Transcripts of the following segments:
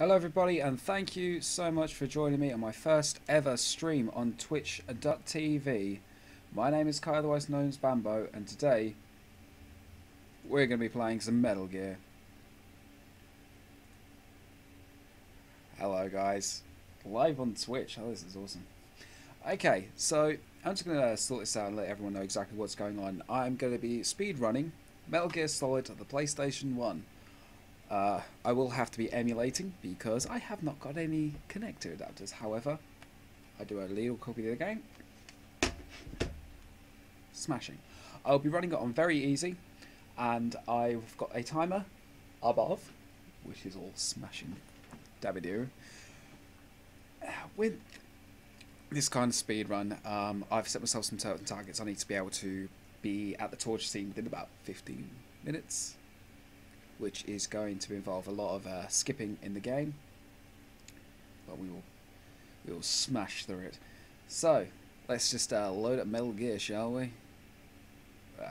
Hello everybody and thank you so much for joining me on my first ever stream on twitch.tv. My name is Kai, otherwise known as Bambo, and today we're going to be playing some Metal Gear. Hello guys, live on Twitch, oh this is awesome. Okay, so I'm just going to uh, sort this out and let everyone know exactly what's going on. I'm going to be speed running Metal Gear Solid on the PlayStation 1. Uh, I will have to be emulating because I have not got any connector adapters. However, I do a legal copy of the game. Smashing. I'll be running it on very easy, and I've got a timer above, which is all smashing dabby With this kind of speed run, um, I've set myself some certain targets. I need to be able to be at the torture scene within about 15 minutes which is going to involve a lot of uh, skipping in the game. But we will we will smash through it. So let's just uh, load up Metal Gear, shall we? Uh.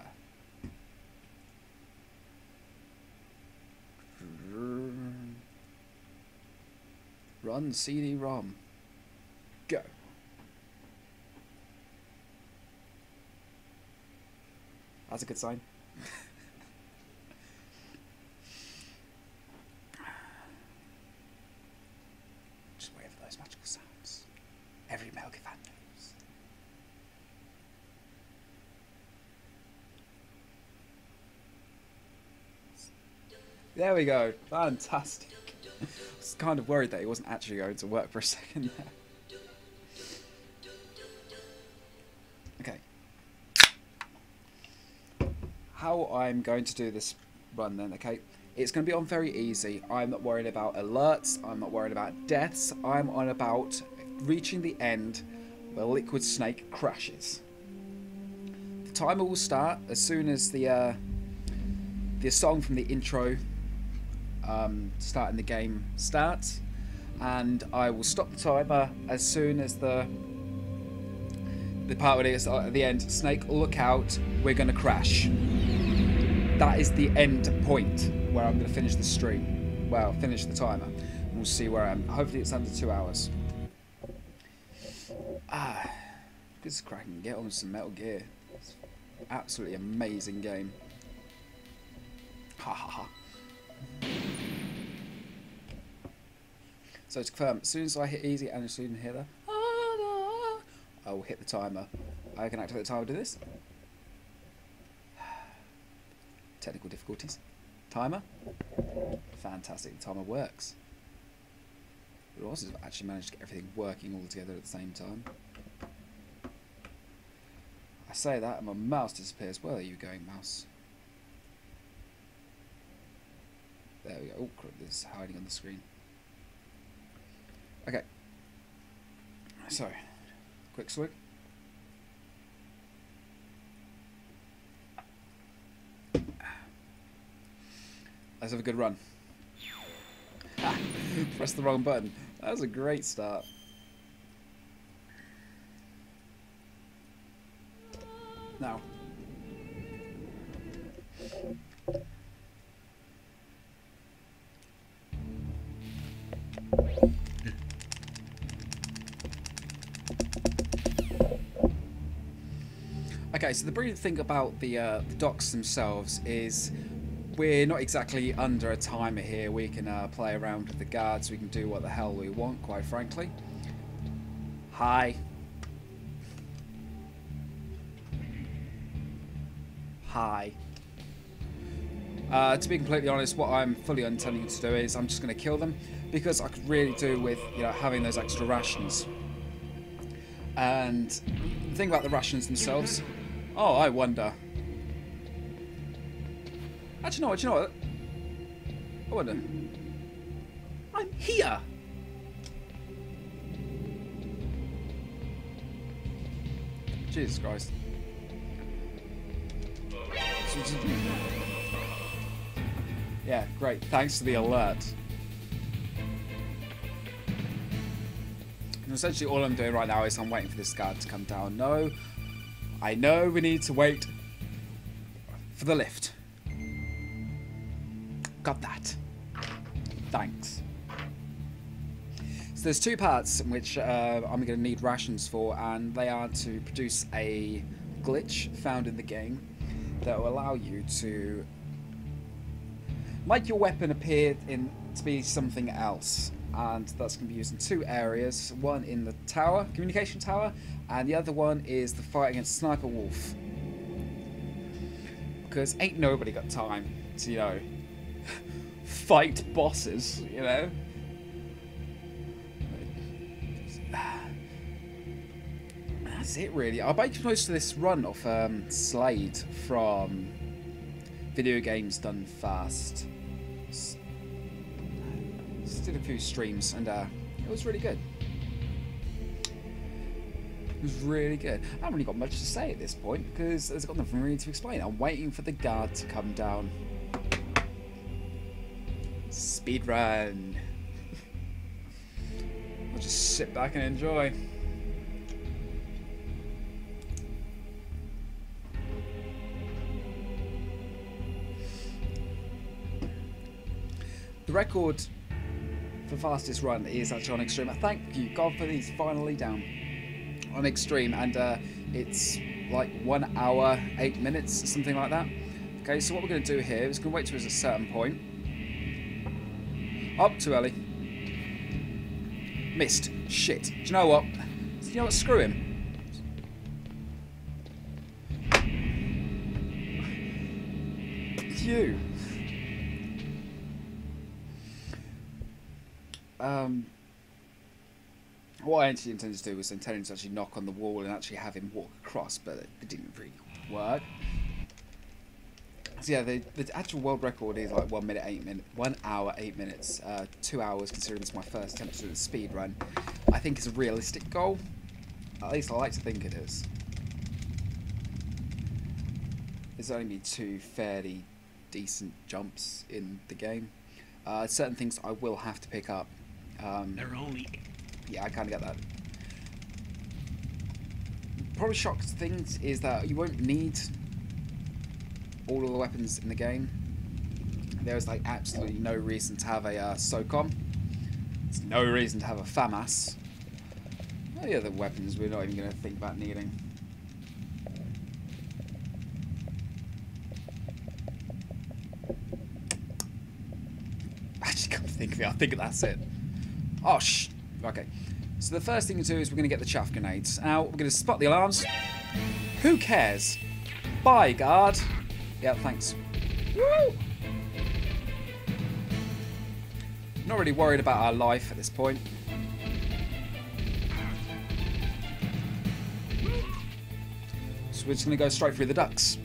Run CD-ROM. Go. That's a good sign. every Melga fan knows. There we go. Fantastic. I was kind of worried that he wasn't actually going to work for a second there. Okay. How I'm going to do this run then, okay? It's going to be on very easy. I'm not worried about alerts. I'm not worried about deaths. I'm on about reaching the end where Liquid Snake crashes. The timer will start as soon as the uh, the song from the intro um, starting the game starts, and I will stop the timer as soon as the the part where it's at the end. Snake, look out! We're gonna crash. That is the end point where I'm gonna finish the stream. Well, finish the timer. We'll see where I am. Hopefully, it's under two hours. Ah, this is cracking. Get on some Metal Gear. It's absolutely amazing game. Ha ha ha. So to confirm, as soon as I hit easy and as soon as I hit the I will hit the timer. I can activate the timer to do this. Technical difficulties. Timer. Fantastic. The timer works. But also actually managed to get everything working all together at the same time. I say that and my mouse disappears. Where are you going, mouse? There we go. Oh, crap, this is hiding on the screen. Okay. So, quick swig. Let's have a good run. Press the wrong button. That was a great start. Now. Okay, so the brilliant thing about the, uh, the docks themselves is we're not exactly under a timer here. We can uh, play around with the guards. We can do what the hell we want, quite frankly. Hi. Hi. Uh, to be completely honest, what I'm fully intending to do is I'm just going to kill them because I could really do with you know having those extra rations. And the thing about the rations themselves, oh, I wonder. Actually, no, do you know what? I wonder. I'm here! Jesus Christ. Yeah, great. Thanks to the alert. And essentially all I'm doing right now is I'm waiting for this guard to come down. No, I know we need to wait for the lift. Got that. Thanks. So there's two parts which uh, I'm going to need rations for, and they are to produce a glitch found in the game that will allow you to make your weapon appear in to be something else. And that's going to be used in two areas. One in the tower, communication tower, and the other one is the fight against Sniper Wolf. Because ain't nobody got time to, you know, fight bosses, you know? That's it, really. I make most of this run off um, Slade from Video Games Done Fast. Did a few streams, and uh, it was really good. It was really good. I haven't really got much to say at this point because there's got nothing really to explain. I'm waiting for the guard to come down. Speed run. I'll just sit back and enjoy. The record for fastest run is actually on Extreme. Thank you, God, for these finally down on Extreme, and uh, it's like one hour, eight minutes, something like that. Okay, so what we're going to do here is going to wait to a certain point. Up too early. Missed. Shit. Do you know what? Do you know what? Screw him. You. Um, what I actually intended to do was intending to actually knock on the wall and actually have him walk across, but it, didn't really work. So yeah, the, the actual world record is like one minute eight minute, one hour eight minutes, uh, two hours. Considering it's my first attempt to do a speed run, I think it's a realistic goal. At least I like to think it is. There's only two fairly decent jumps in the game. Uh, certain things I will have to pick up. Um, They're only. yeah, I kind of get that. Probably shocks things is that you won't need all of the weapons in the game. There's like absolutely no reason to have a uh, SOCOM. There's no reason to have a FAMAS. The other weapons we're not even going to think about needing. I just can't think of it. I think that's it. Oh, shh. Okay. So the first thing to do is we're going to get the chaff grenades. Now, we're going to spot the alarms. Who cares? Bye, guard. Yeah, thanks. Woo! Not really worried about our life at this point. So we're just going to go straight through the ducks.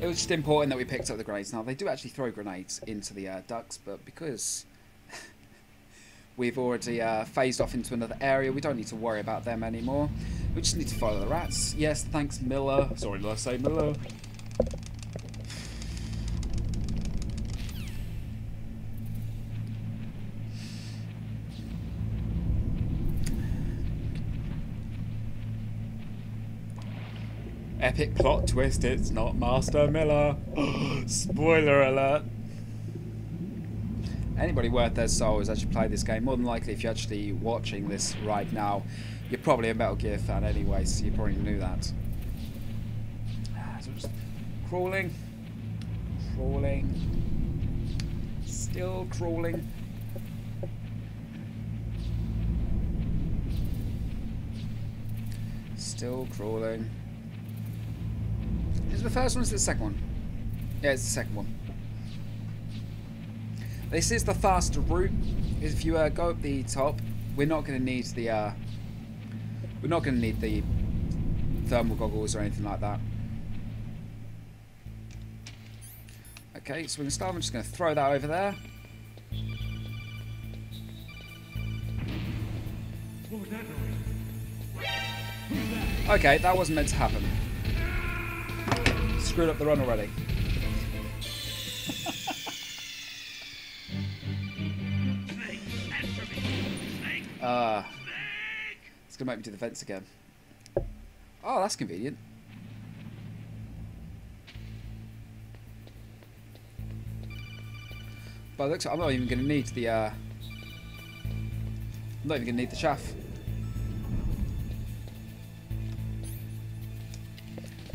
It was just important that we picked up the grenades. Now, they do actually throw grenades into the uh, ducks, but because we've already uh, phased off into another area, we don't need to worry about them anymore. We just need to follow the rats. Yes, thanks, Miller. Sorry, did I say Miller? Epic plot twist, it's not Master Miller. Spoiler alert. Anybody worth their soul has actually played this game. More than likely, if you're actually watching this right now, you're probably a Metal Gear fan anyway, so you probably knew that. Ah, so just crawling, crawling, still crawling. Still crawling. Is the first one is the second one? Yeah, it's the second one. This is the faster route. If you uh, go up the top, we're not going to need the uh, we're not going to need the thermal goggles or anything like that. Okay, so we're going to start. I'm just going to throw that over there. Okay, that wasn't meant to happen. Screwed up the run already. Uh, it's going to make me do the fence again. Oh, that's convenient. But looks like I'm not even going to need the uh, I'm not even gonna need the chaff.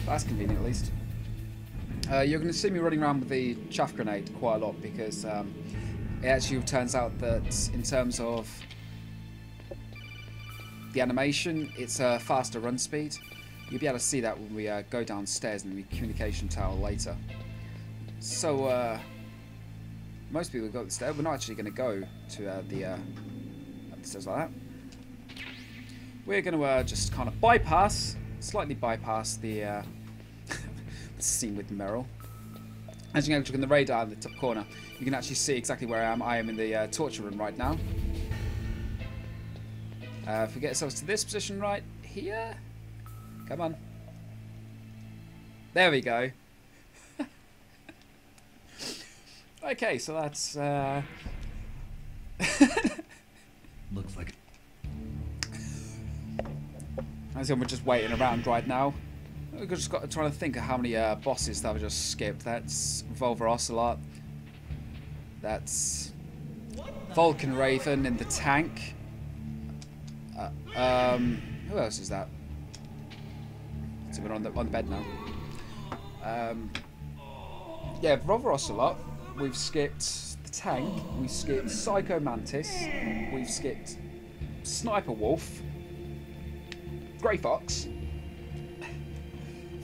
That's convenient at least. Uh, you're going to see me running around with the chaff grenade quite a lot because um, it actually turns out that in terms of the animation, it's a faster run speed. You'll be able to see that when we uh, go downstairs in the communication tower later. So, uh, most people go upstairs. We're not actually going to go to uh, the uh, upstairs like that. We're going to uh, just kind of bypass, slightly bypass the uh, scene with Meryl. As you can look in the radar in the top corner, you can actually see exactly where I am. I am in the torture room right now. Uh, if we get ourselves to this position right here, come on. There we go. okay, so that's. Uh... Looks like As in, we're just waiting around right now. We've just got trying to think of how many uh, bosses that we just skipped. That's Volver Ocelot. That's Vulcan Raven in the tank. Um, who else is that? So we're on the on the bed now. Um, yeah, Volver Ocelot. We've skipped the tank. We've skipped Psycho Mantis. We've skipped Sniper Wolf. Grey Fox.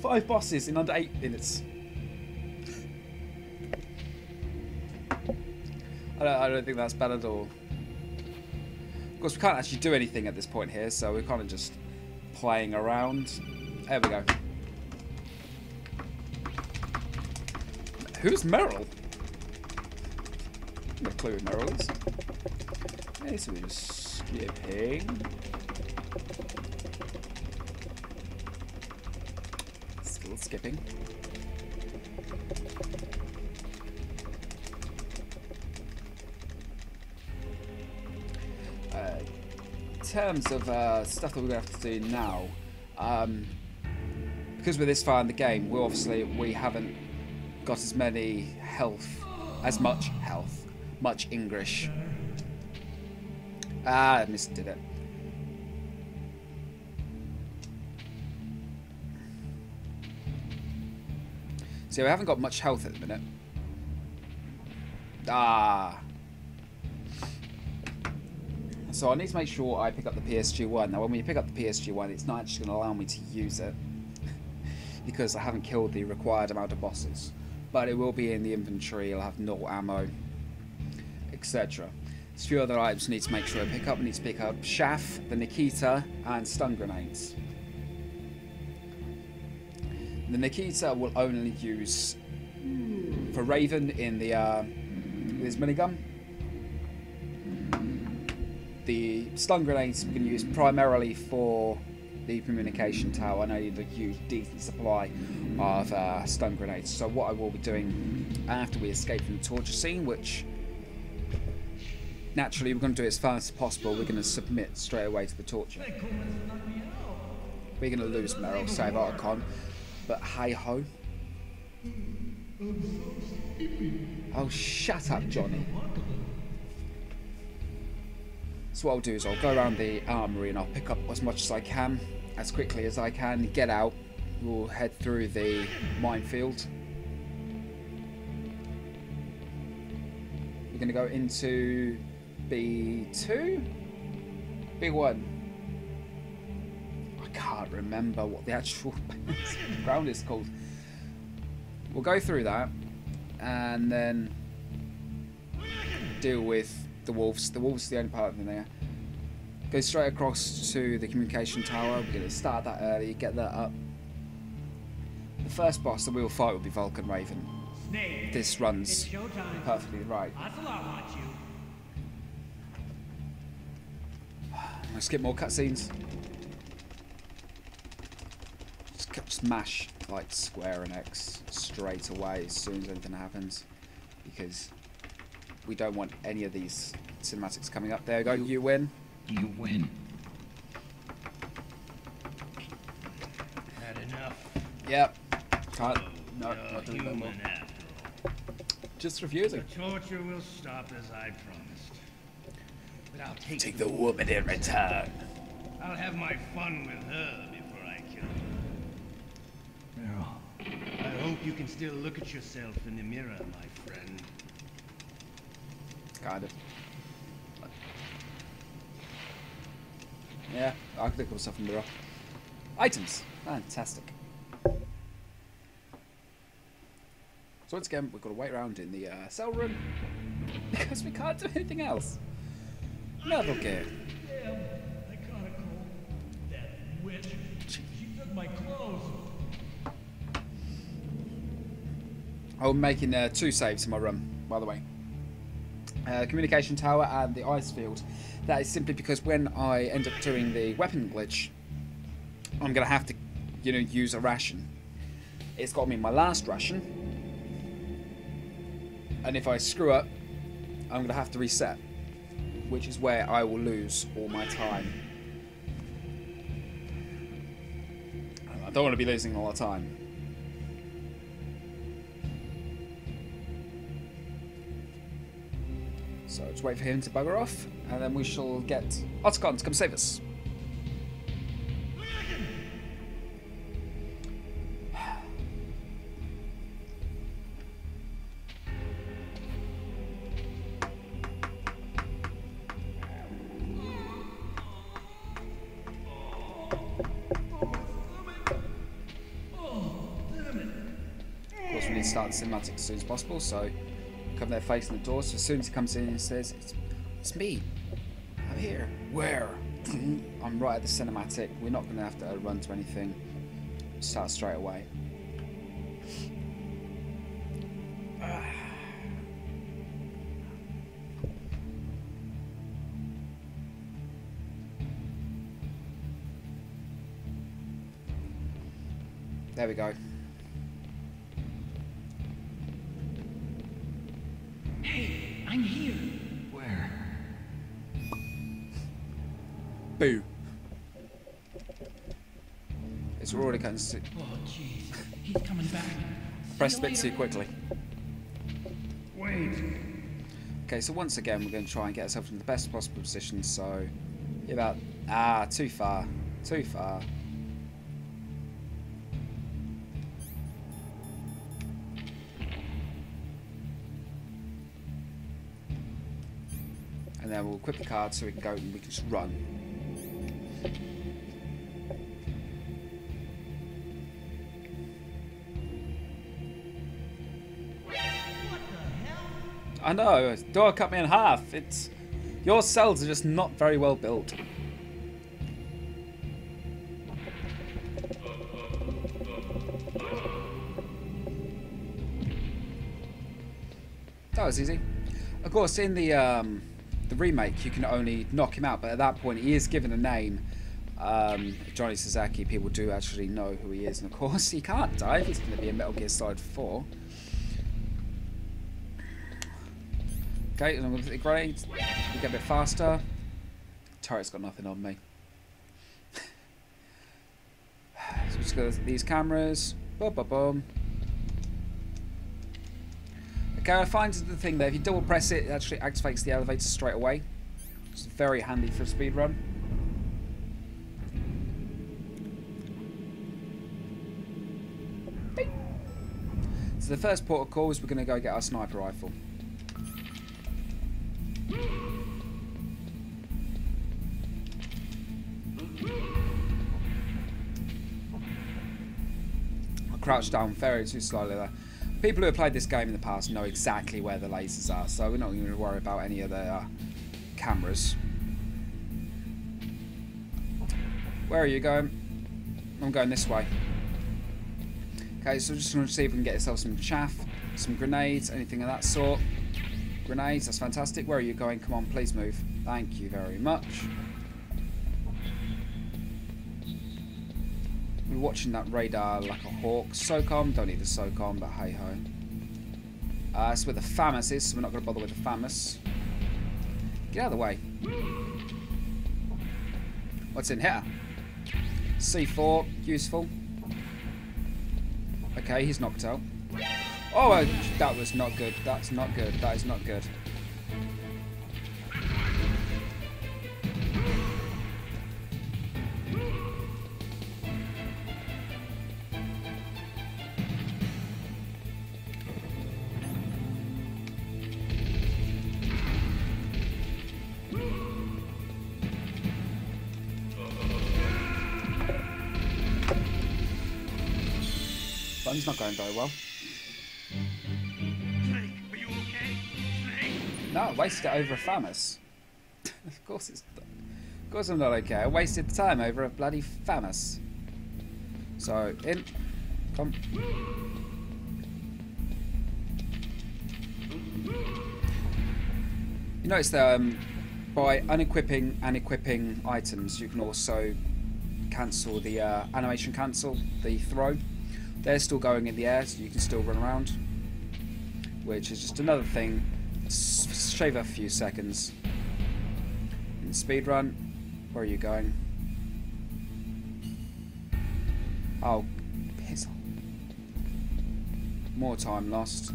Five bosses in under eight minutes. I don't, I don't think that's bad at all. Of course, we can't actually do anything at this point here, so we're kind of just playing around. There we go. Who's Meryl? No clue who Meryl is. Okay, so we're just skipping. Still skipping. Terms of uh, stuff that we're going to have to do now, um, because we're this far in the game, we obviously we haven't got as many health, as much health, much English. Ah, I missed did it. See, we haven't got much health at the minute. Ah. So I need to make sure I pick up the PSG one. Now, when we pick up the PSG one, it's not actually going to allow me to use it because I haven't killed the required amount of bosses. But it will be in the inventory. I'll have null ammo, etc. There's a few other items I need to make sure I pick up. I need to pick up chaff, the Nikita, and stun grenades. The Nikita will only use for Raven in the uh, his minigun. The stun grenades we can use primarily for the communication tower. I know you need a huge, decent supply of uh, stun grenades. So what I will be doing after we escape from the torture scene, which naturally we're going to do as fast as possible, we're going to submit straight away to the torture. We're going to lose Meryl, save Otacon, but hey ho. Oh, shut up, Johnny. So what I'll do is I'll go around the armory and I'll pick up as much as I can, as quickly as I can, get out. We'll head through the minefield. We're going to go into B2? B1. I can't remember what the actual ground is called. We'll go through that and then deal with the wolves. The wolves are the only part of them there. Go straight across to the communication tower. We're going to start that early, get that up. The first boss that we will fight will be Vulcan Raven. Snake. This runs perfectly right. Ocelot wants you. I'm going to skip more cutscenes. Just smash like square and X straight away as soon as anything happens. Because we don't want any of these cinematics coming up. There we go, you win. you win. Had enough. Yep. Can't. Oh, no, You're not doing that more. human after all. Just The refusing. torture will stop as I promised. but I'll take, Take the woman in return. I'll have my fun with her before I kill her. Meryl. I hope you can still look at yourself in the mirror, my friend. Kind of. Yeah, I can look at myself in the mirror. Items. Fantastic. So once again, we've got to wait around in the uh, cell room because we can't do anything else. Metal gear. Damn, I caught a cold. That witch. She took my clothes. I'm making uh, two saves in my room, by the way. Uh, communication tower and the ice field. That is simply because when I end up doing the weapon glitch, I'm going to have to, you know, use a ration. It's got me my last ration. And if I screw up, I'm going to have to reset. Which is where I will lose all my time. I don't want to be losing all of time. So just wait for him to bugger off, and then we shall get Otacon to come save us. Of course, we need to start the cinematic as soon as possible, so come there facing the door. So as soon as he comes in, he says, "It's, it's me. I'm here. Where? I'm right at the cinematic. We're not going to have to run to anything. Start straight away." There we go. It's already kind Oh, jeez. He's coming back. pressed a bit too quickly. Wait. Okay, so once again, we're going to try and get ourselves in the best possible position. So, yeah, about ah, too far, too far. And then we'll equip the card so we can go and we can just run. I know, door cut me in half. It's your cells are just not very well built. That was easy. Of course, in the um, the remake, you can only knock him out, but at that point, he is given a name. Um, Johnny Sasaki, people do actually know who he is, and of course, he can't die. if He's going to be in Metal Gear Solid 4. Okay, and I'm going to hit the grenade. We get a bit faster. Turret's got nothing on me. so just go to these cameras. Boom, boom, boom. Okay, I find the thing there, if you double press it, it actually activates the elevator straight away. It's very handy for a. So the first port of call is we're going to go get our sniper rifle. Crouched down very too slowly there. People who have played this game in the past know exactly where the lasers are, so we're not going to worry about any of the uh, cameras. Where are you going? I'm going this way. Okay, so just going to see if we can get ourselves some chaff, some grenades, anything of that sort. Grenades, that's fantastic. Where are you going? Come on, please move. Thank you very much. We're watching that radar like a hawk. SOCOM, don't need the SOCOM, but hey ho. Uh, it's where the FAMAS is, so we're not going to bother with the FAMAS. Get out of the way. What's in here? C4, useful. Okay, he's knocked out. Oh, that was not good. That's not good. That is not good. Run's not going very well. Snake, are you okay? Snake? No, I wasted it over a FAMAS. of course it's... Of course I'm not okay. I wasted time over a bloody FAMAS. So, in. Come. You notice that um, by unequipping and equipping items, you can also cancel the uh, animation cancel, the throw. They're still going in the air, so you can still run around. Which is just another thing. Shave a few seconds. In speed run, where are you going? Oh, piss off. More time lost.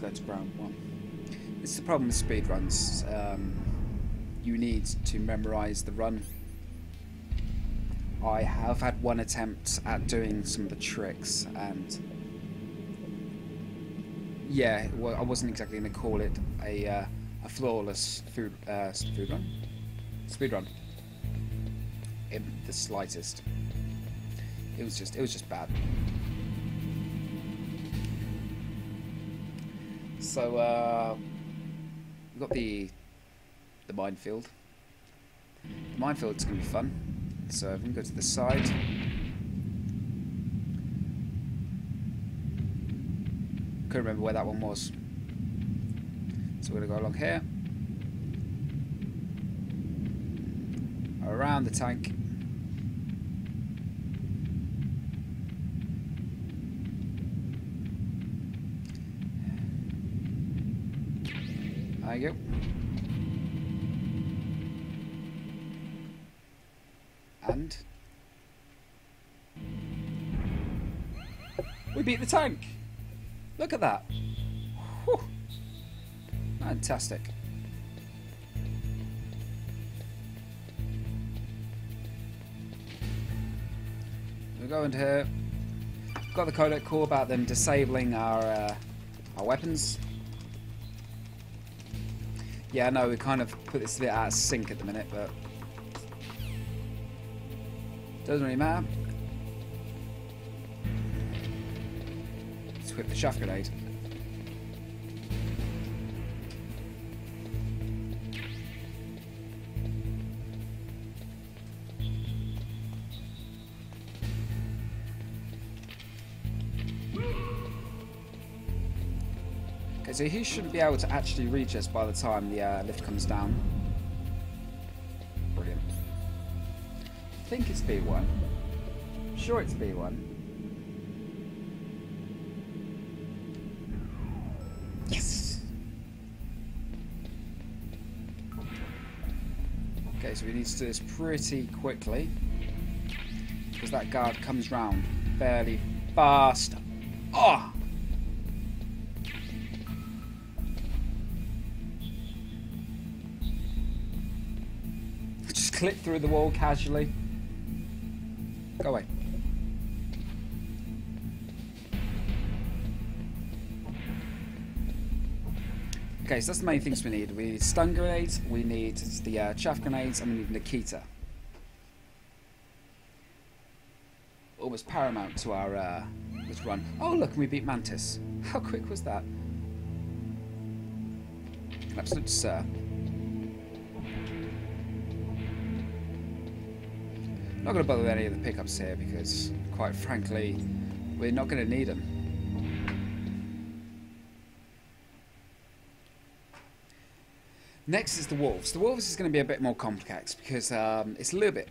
To go to round one. It's the problem with speedruns. Um, you need to memorize the run. I have had one attempt at doing some of the tricks, and yeah, well, I wasn't exactly going to call it a uh, a flawless food uh, food run, speed run, in the slightest. It was just it was just bad. So uh, we've got the the minefield. The minefield's gonna be fun. So we can go to the side. Couldn't remember where that one was. So we're gonna go along here. Around the tank. There you go. And we beat the tank. Look at that. Whew. Fantastic. We go into here. Got the code codec call about them disabling our uh, our weapons. Yeah, I know we kind of put this a bit out of sync at the minute, but doesn't really matter. Let's whip the chaff grenade. So he shouldn't be able to actually reach us by the time the uh, lift comes down. Brilliant. I think it's B1. I'm sure it's B1. Yes! Okay, so we need to do this pretty quickly. Because that guard comes round fairly fast. Oh! Clip through the wall casually. Go away. Okay, so that's the main things we need. We need stun grenades, we need the uh, chaff grenades, and we need Nikita. Almost paramount to our uh, this run. Oh look, we beat Mantis. How quick was that? Absolute sir. Not going to bother with any of the pickups here because, quite frankly, we're not going to need them. Next is the Wolves. The Wolves is going to be a bit more complex because um, it's a little bit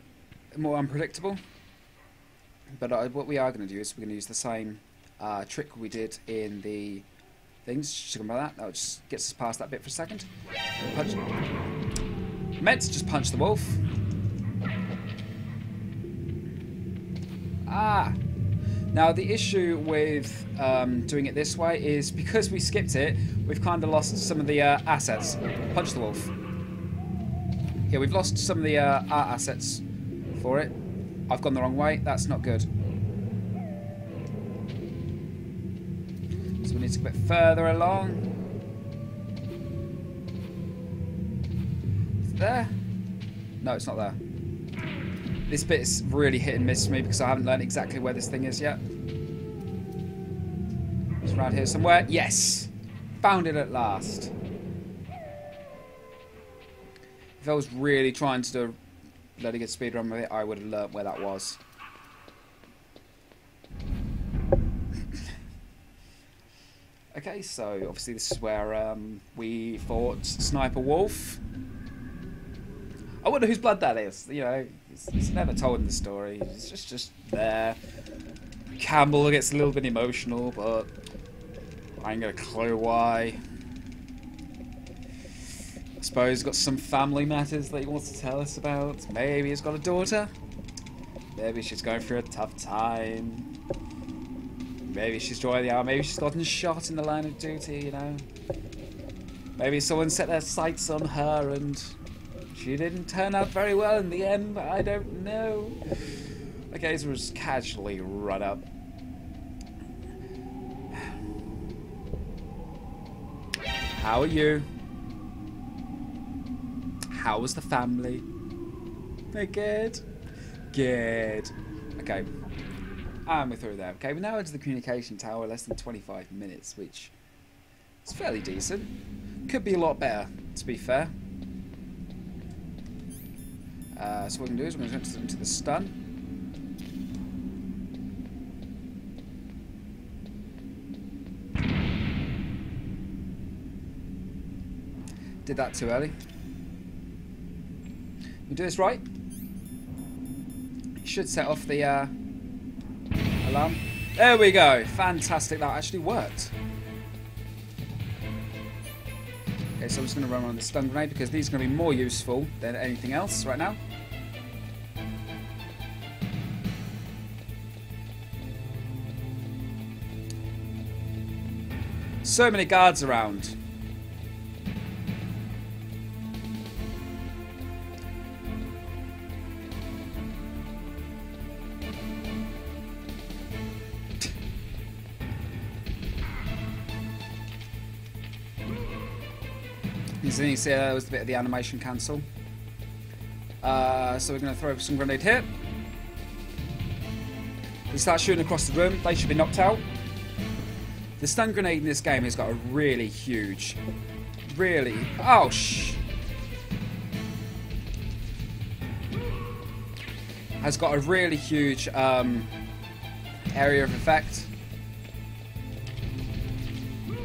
more unpredictable. But uh, what we are going to do is we're going to use the same uh, trick we did in the things. Just about that. That just gets us past that bit for a second. Punch. Meant to just punch the wolf. Ah! Now the issue with um, doing it this way is because we skipped it, we've kind of lost some of the uh, assets. Punch the wolf. Yeah, we've lost some of the uh, art assets for it. I've gone the wrong way. That's not good. So we need to get a bit further along. Is there? No, it's not there. This bit is really hit and miss for me because I haven't learned exactly where this thing is yet. It's around here somewhere. Yes! Found it at last. If I was really trying to do a bloody good speed run with it, I would have learnt where that was. okay, so obviously this is where um, we fought Sniper Wolf. I wonder whose blood that is. You know, it's, never told in the story. It's just just there. Campbell gets a little bit emotional, but I ain't got a clue why. I suppose he's got some family matters that he wants to tell us about. Maybe he's got a daughter. Maybe she's going through a tough time. Maybe she's joining the army. Maybe she's gotten shot in the line of duty, you know. Maybe someone set their sights on her and she didn't turn out very well in the end. I don't know. Okay, so just casually run up. How are you? How was the family? They're good. Good. Okay. And we're through there. Okay, we're now into the communication tower, less than 25 minutes, which is fairly decent. Could be a lot better, to be fair. Uh, so what we're going to do is we're going to jump into the stun. Did that too early. We do this right. You Should set off the uh, alarm. There we go. Fantastic. That actually worked. Okay, so I'm just going to run on the stun grenade because these are going to be more useful than anything else right now. So many guards around. See, you see that was a bit of the animation cancel. Uh, so we're going to throw some grenade here. We start shooting across the room. They should be knocked out. The stun grenade in this game has got a really huge, really... Oh, shh. Has got a really huge um, area of effect. So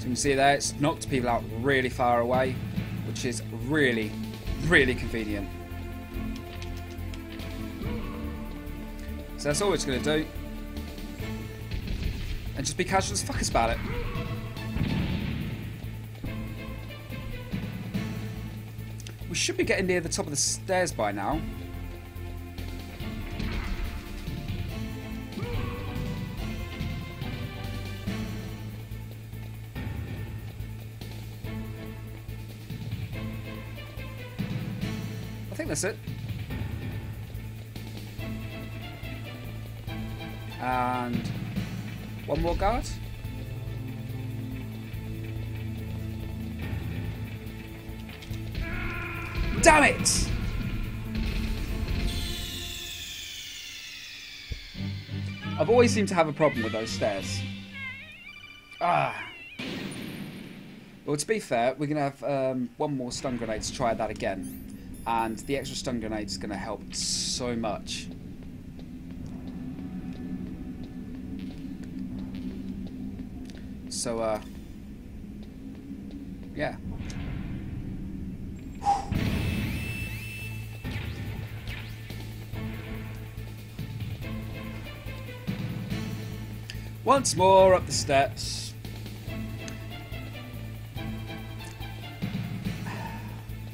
you can see there, it's knocked people out really far away, which is really, really convenient. So that's all it's going to do. And just be casual as fuckers about it. We should be getting near the top of the stairs by now. I think that's it. And one more guard. Damn it! I've always seemed to have a problem with those stairs. Ah. Well, to be fair, we're going to have um, one more stun grenade to try that again. And the extra stun grenade is going to help so much. So, uh, yeah. Once more up the steps.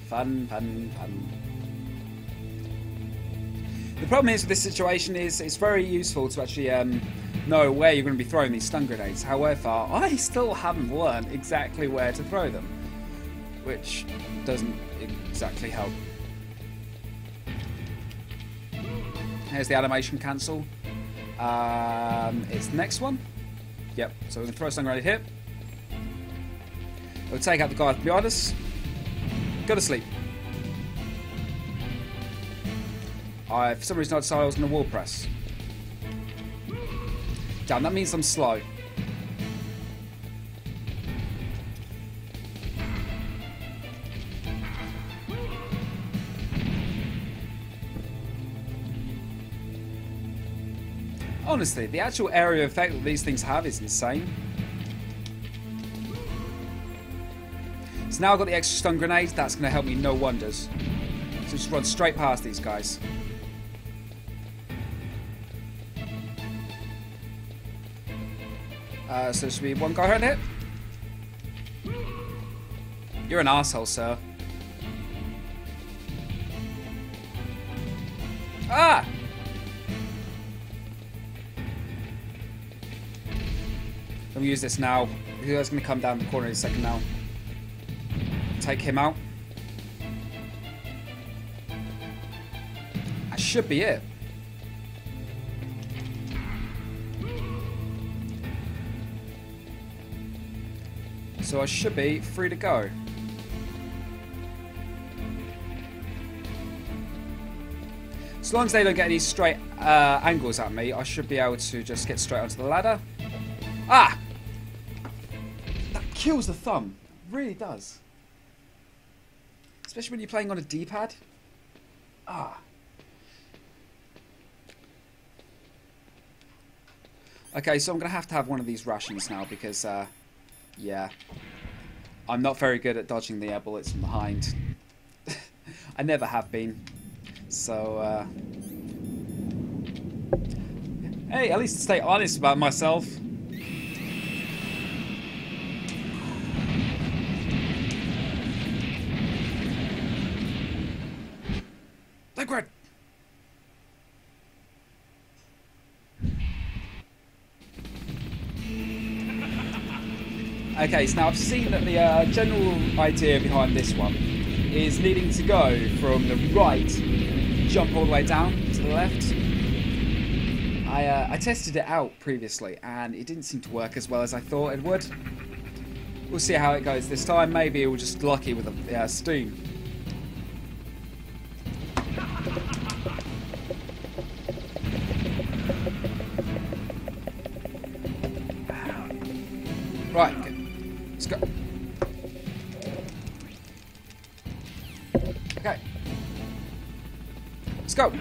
Fun, fun, fun. The problem is with this situation is it's very useful to actually um, know where you're going to be throwing these stun grenades. However, I still haven't learned exactly where to throw them, which doesn't exactly help. Here's the animation cancel. Um, it's the next one. Yep. So we're gonna throw a stun grenade here. We'll take out the guy behind us. Go to sleep. I, for some reason, I decided I was going to wall press. Damn, that means I'm slow. Honestly, the actual area effect that these things have is insane. So now I've got the extra stun grenade, that's going to help me no wonders. So just run straight past these guys. Uh, so there should be one guy around here. You're an asshole, sir. Ah! Let me use this now. Who's going to come down the corner in a second now? Take him out. That should be it. So I should be free to go. As long as they don't get any straight uh, angles at me, I should be able to just get straight onto the ladder. Ah! That kills the thumb. Really does. Especially when you're playing on a D-pad. Ah. Okay, so I'm going to have to have one of these rations now because, uh, yeah. I'm not very good at dodging the air bullets from behind. I never have been. So, uh... Hey, at least stay honest about myself. Liquid! Okay, so now I've seen that the uh, general idea behind this one is needing to go from the right, jump all the way down to the left. I, uh, I tested it out previously and it didn't seem to work as well as I thought it would. We'll see how it goes this time. Maybe we're just lucky with the uh, steam. Let's go. Okay. Let's go.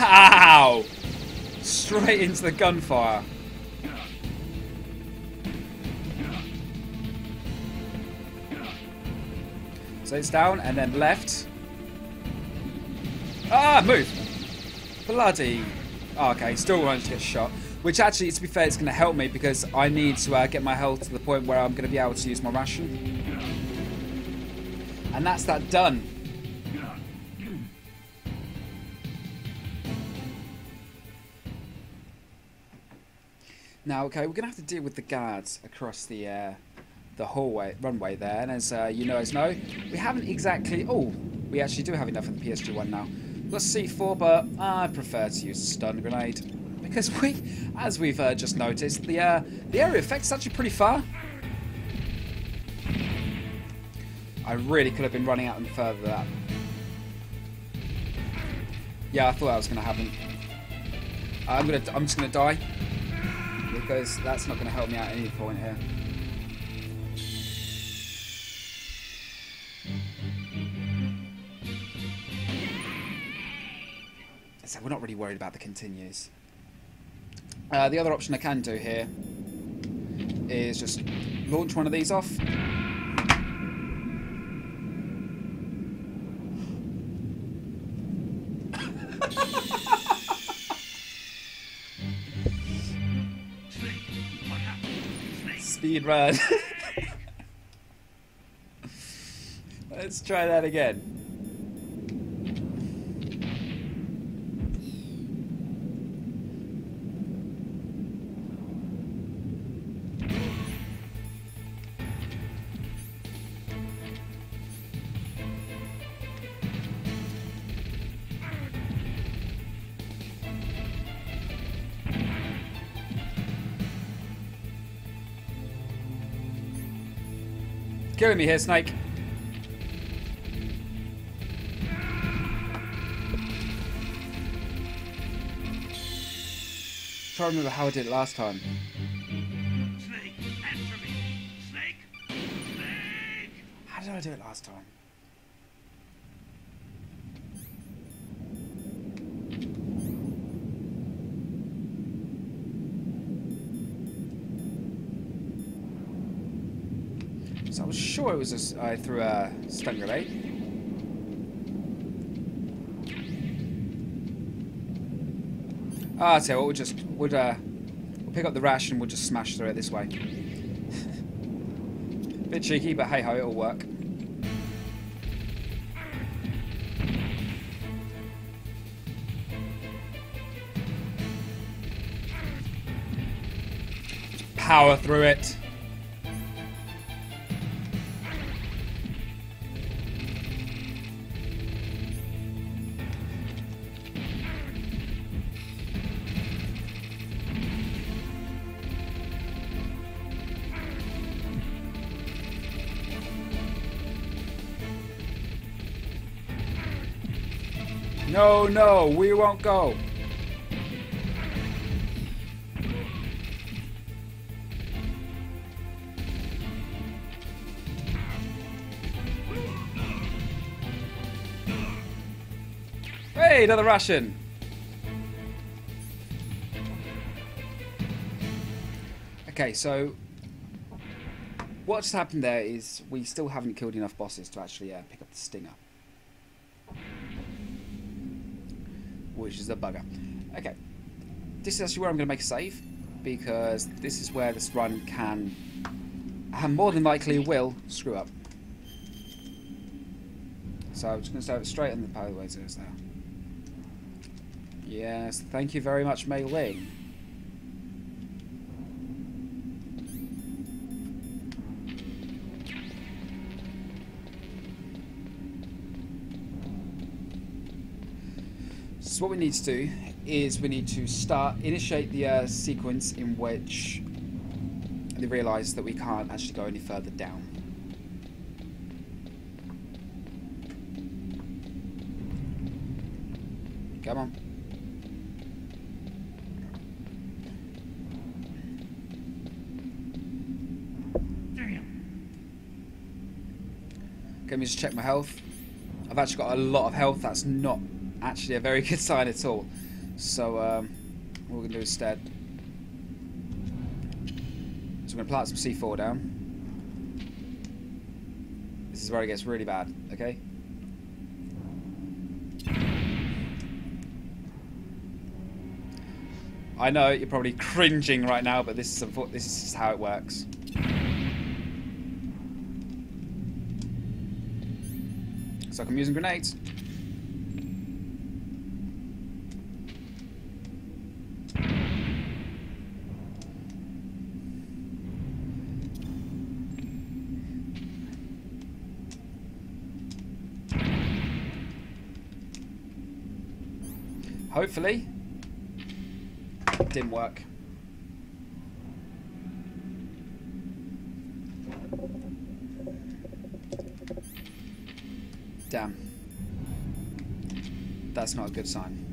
Ow! Straight into the gunfire. So it's down and then left. Ah, move! Bloody. Oh, okay, still won't get shot. Which actually, to be fair, it's going to help me because I need to uh, get my health to the point where I'm going to be able to use my ration. And that's that done. Now, okay, we're going to have to deal with the guards across the uh, the hallway runway there. And as uh, you know, we haven't exactly. Oh, we actually do have enough of the PSG one now. We've got C4, but I prefer to use stun grenade because we, as we've uh, just noticed, the uh, the area effect's actually pretty far. I really could have been running out and further that. Yeah, I thought that was going to happen. I'm gonna. I'm just gonna die because that's not going to help me out at any point here. So we're not really worried about the continues. Uh, the other option I can do here is just launch one of these off. Speed run. Let's try that again. Me here, Snake. Try to remember how I did it last time. Snake. Snake? Snake! How did I do it last time? So sure it was a I threw a stun grenade. Ah, tell you what, we'll just we'll, uh, we'll pick up the rash and we'll just smash through it this way. Bit cheeky, but hey ho, it'll work. Power through it. No, no, we won't go. Hey, another Russian. Okay, so what's happened there is we still haven't killed enough bosses to actually uh, pick up the stinger. Which is a bugger. Okay, this is actually where I'm going to make a save because this is where this run can, and more than likely will, screw up. So I'm just going to save it straight on the pathways now. Yes, thank you very much, Mei Ling. So what we need to do is we need to start initiate the uh, sequence in which they realise that we can't actually go any further down. Come on. Damn. Let me just check my health. I've actually got a lot of health. That's not actually a very good sign at all. So, um, what we're going to do instead... So we're going to plant some C4 down. This is where it gets really bad, okay? I know you're probably cringing right now, but this is this is how it works. So I'm using grenades. Hopefully. Didn't work. Damn. That's not a good sign.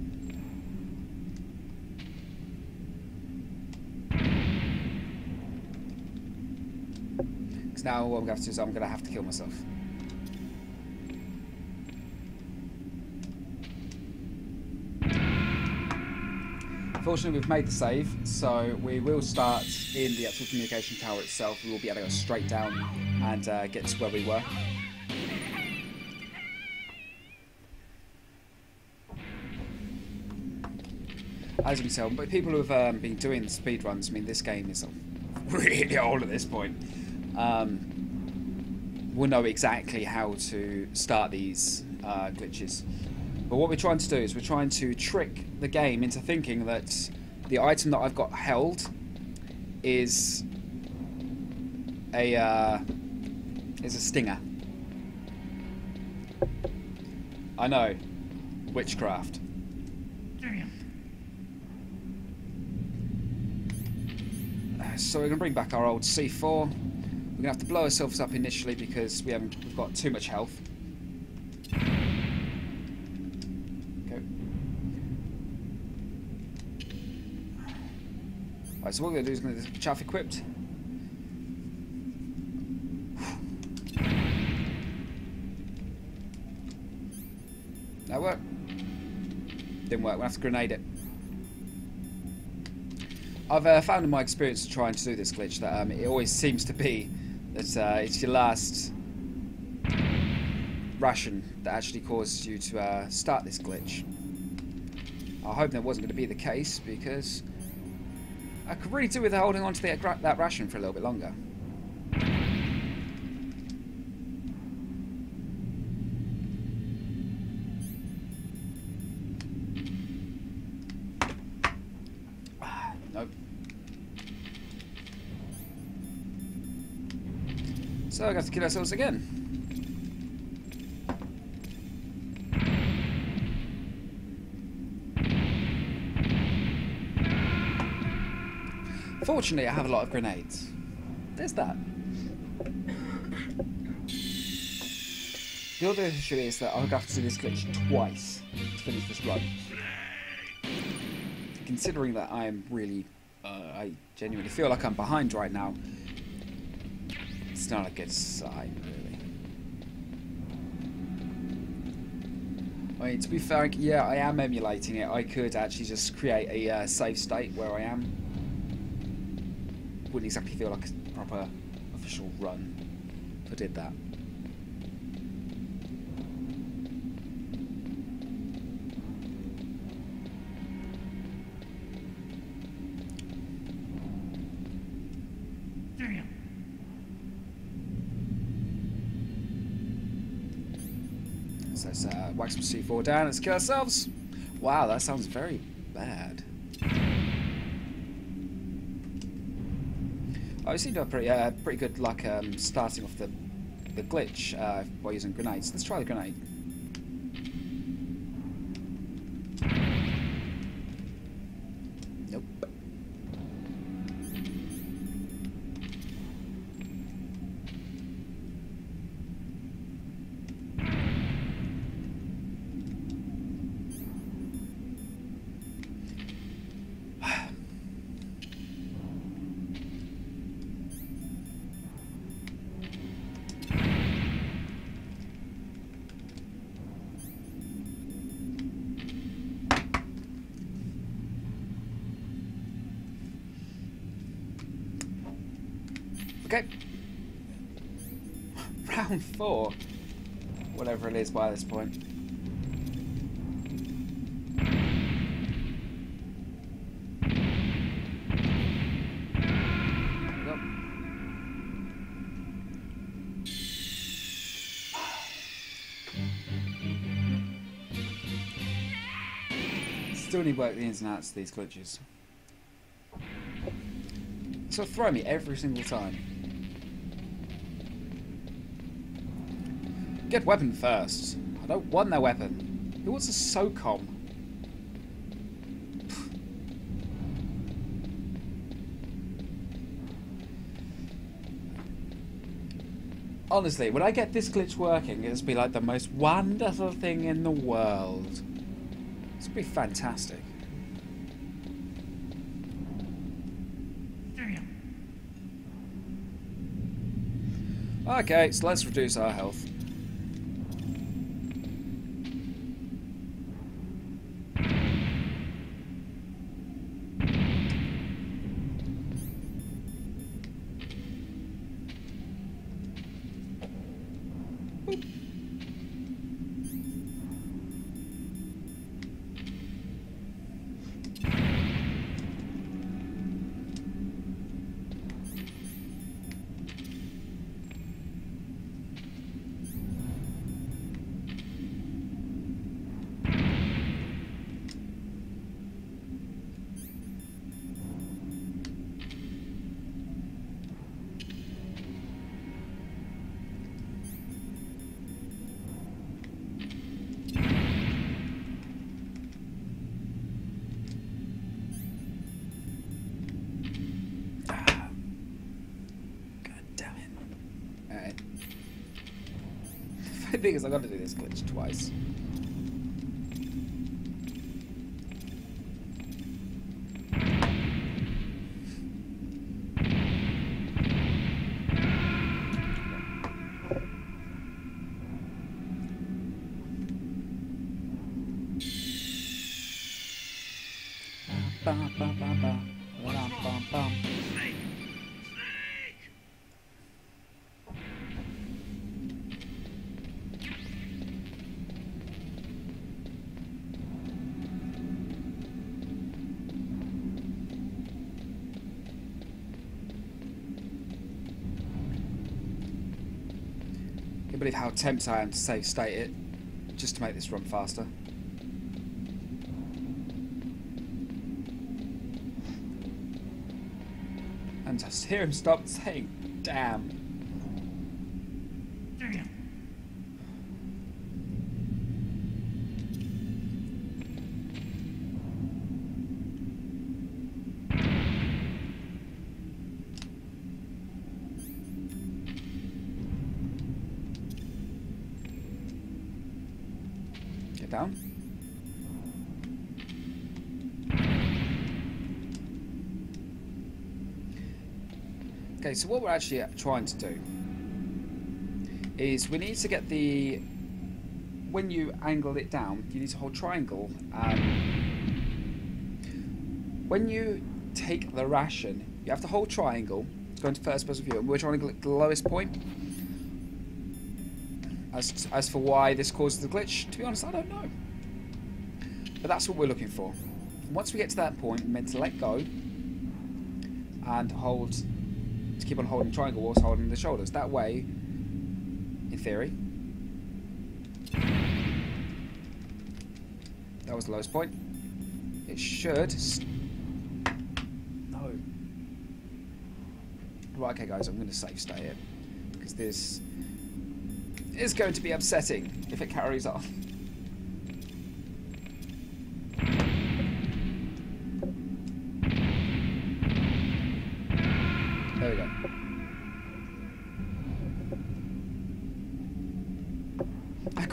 Because now what I'm going to have to do is I'm going to have to kill myself. Fortunately, we've made the save, so we will start in the actual communication tower itself. We will be able to go straight down and uh, get to where we were. As you can tell, but people who have um, been doing speedruns, I mean, this game is really old at this point, um, will know exactly how to start these uh, glitches. But what we're trying to do is we're trying to trick the game into thinking that the item that I've got held is a uh, is a stinger. I know, witchcraft. Damn. So we're gonna bring back our old C4. We're gonna have to blow ourselves up initially because we haven't we've got too much health. Go. Right, so what we're gonna do is gonna get chaff equipped. That work? Didn't work. We'll have to grenade it. I've uh, found in my experience trying to do this glitch that um, it always seems to be that uh, it's your last ration that actually causes you to uh, start this glitch. I hope that wasn't going to be the case because I could really do with holding on to the, uh, that ration for a little bit longer. So I got to kill ourselves again. Fortunately, I have a lot of grenades. There's that. The other issue is that I'll have to do this glitch twice to finish this run. Considering that I'm really, uh, I genuinely feel like I'm behind right now, it's not a good sign, really. I mean, to be fair, yeah, I am emulating it. I could actually just create a uh, save state where I am. Wouldn't exactly feel like a proper official run if I did that. So let's uh, some C4 down. Let's kill ourselves. Wow, that sounds very bad. Oh, we seem to have pretty, uh, pretty good luck um, starting off the, the glitch uh, by using grenades. Let's try the grenade. Nope. Okay. Round four. By this point. Still need work the ins and outs of these glitches. So throw me every single time. Get weapon first. I don't want their weapon. Who wants a SOCOM? Honestly, when I get this glitch working, it'll be like the most wonderful thing in the world. It's be fantastic. Okay, so let's reduce our health. Thing is, I got to do this glitch twice. How tempted I am to save state it just to make this run faster? And just hear him stop saying, damn. Damn. Get down. Okay, so what we're actually trying to do is we need to get the when you angle it down, you need to hold triangle. Um, when you take the ration, you have to hold triangle go into first person view, and we're trying to get the lowest point. As, as for why this causes the glitch, to be honest, I don't know. But that's what we're looking for. Once we get to that point, we're meant to let go and hold, to keep on holding triangle whilst holding the shoulders. That way, in theory, that was the lowest point. It should. No. Right, okay, guys, I'm going to save stay it because this is going to be upsetting if it carries on.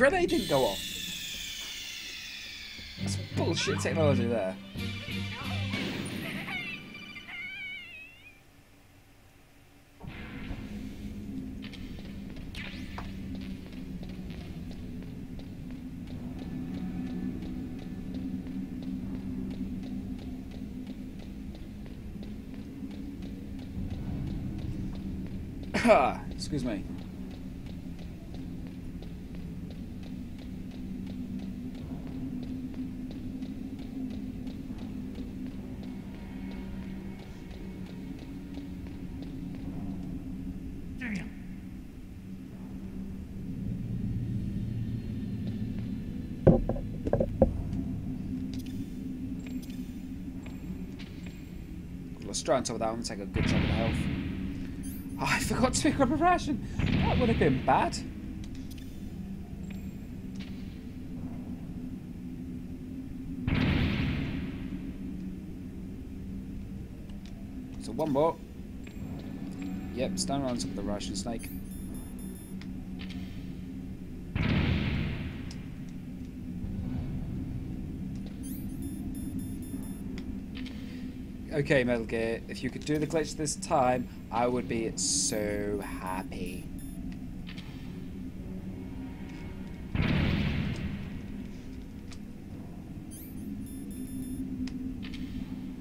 Grenade didn't go off. That's bullshit technology there. Excuse me. Try on top of that and take a good chunk of health. Oh, I forgot to pick up a ration. That would have been bad. So one more. Yep, stand around top of the ration snake. Okay, Metal Gear, if you could do the glitch this time, I would be so happy.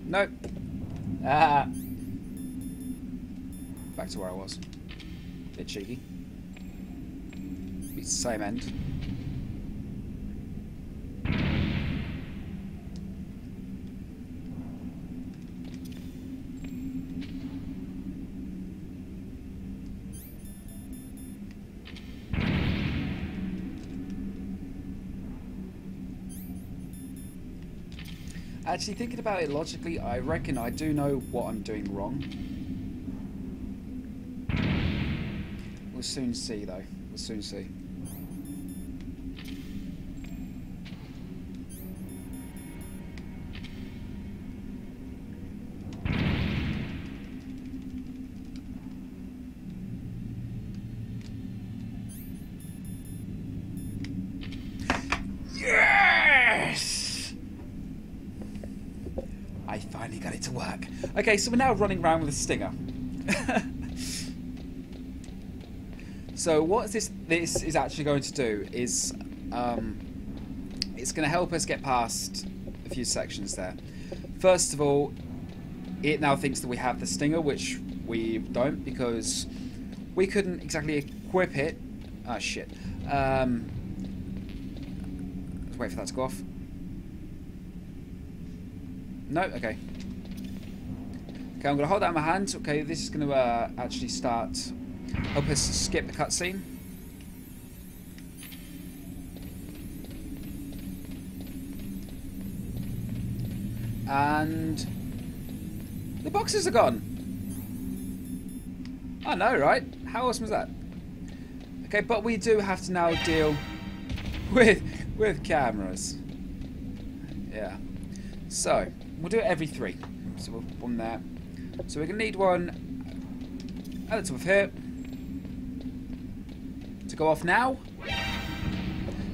Nope. Ah. Back to where I was. Bit cheeky. Same end. Actually, thinking about it logically, I reckon I do know what I'm doing wrong. We'll soon see, though. We'll soon see. got it to work. Okay, so we're now running around with a stinger. so what this this is actually going to do is um, it's going to help us get past a few sections there. First of all, it now thinks that we have the stinger, which we don't because we couldn't exactly equip it. Ah, shit. Um, let's wait for that to go off. No, okay. Okay, I'm going to hold that in my hand. Okay, this is going to uh, actually start, help us skip the cutscene. And the boxes are gone. I know, right? How awesome was that? Okay, but we do have to now deal with with cameras. Yeah. So we'll do it every three. So we'll one there. So we're gonna need one at the top of here to go off now.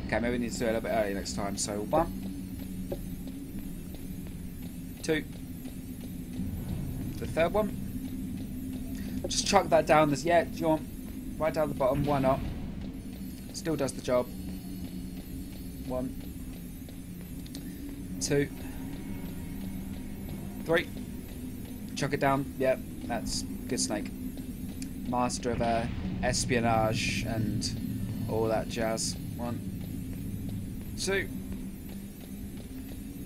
Okay, maybe we need to do it a little bit earlier next time. So one, two, the third one. Just chuck that down. This yeah, want right down the bottom? Why not? Still does the job. One, two, three. Chuck it down. Yep, that's good snake. Master of uh, espionage and all that jazz. One, two,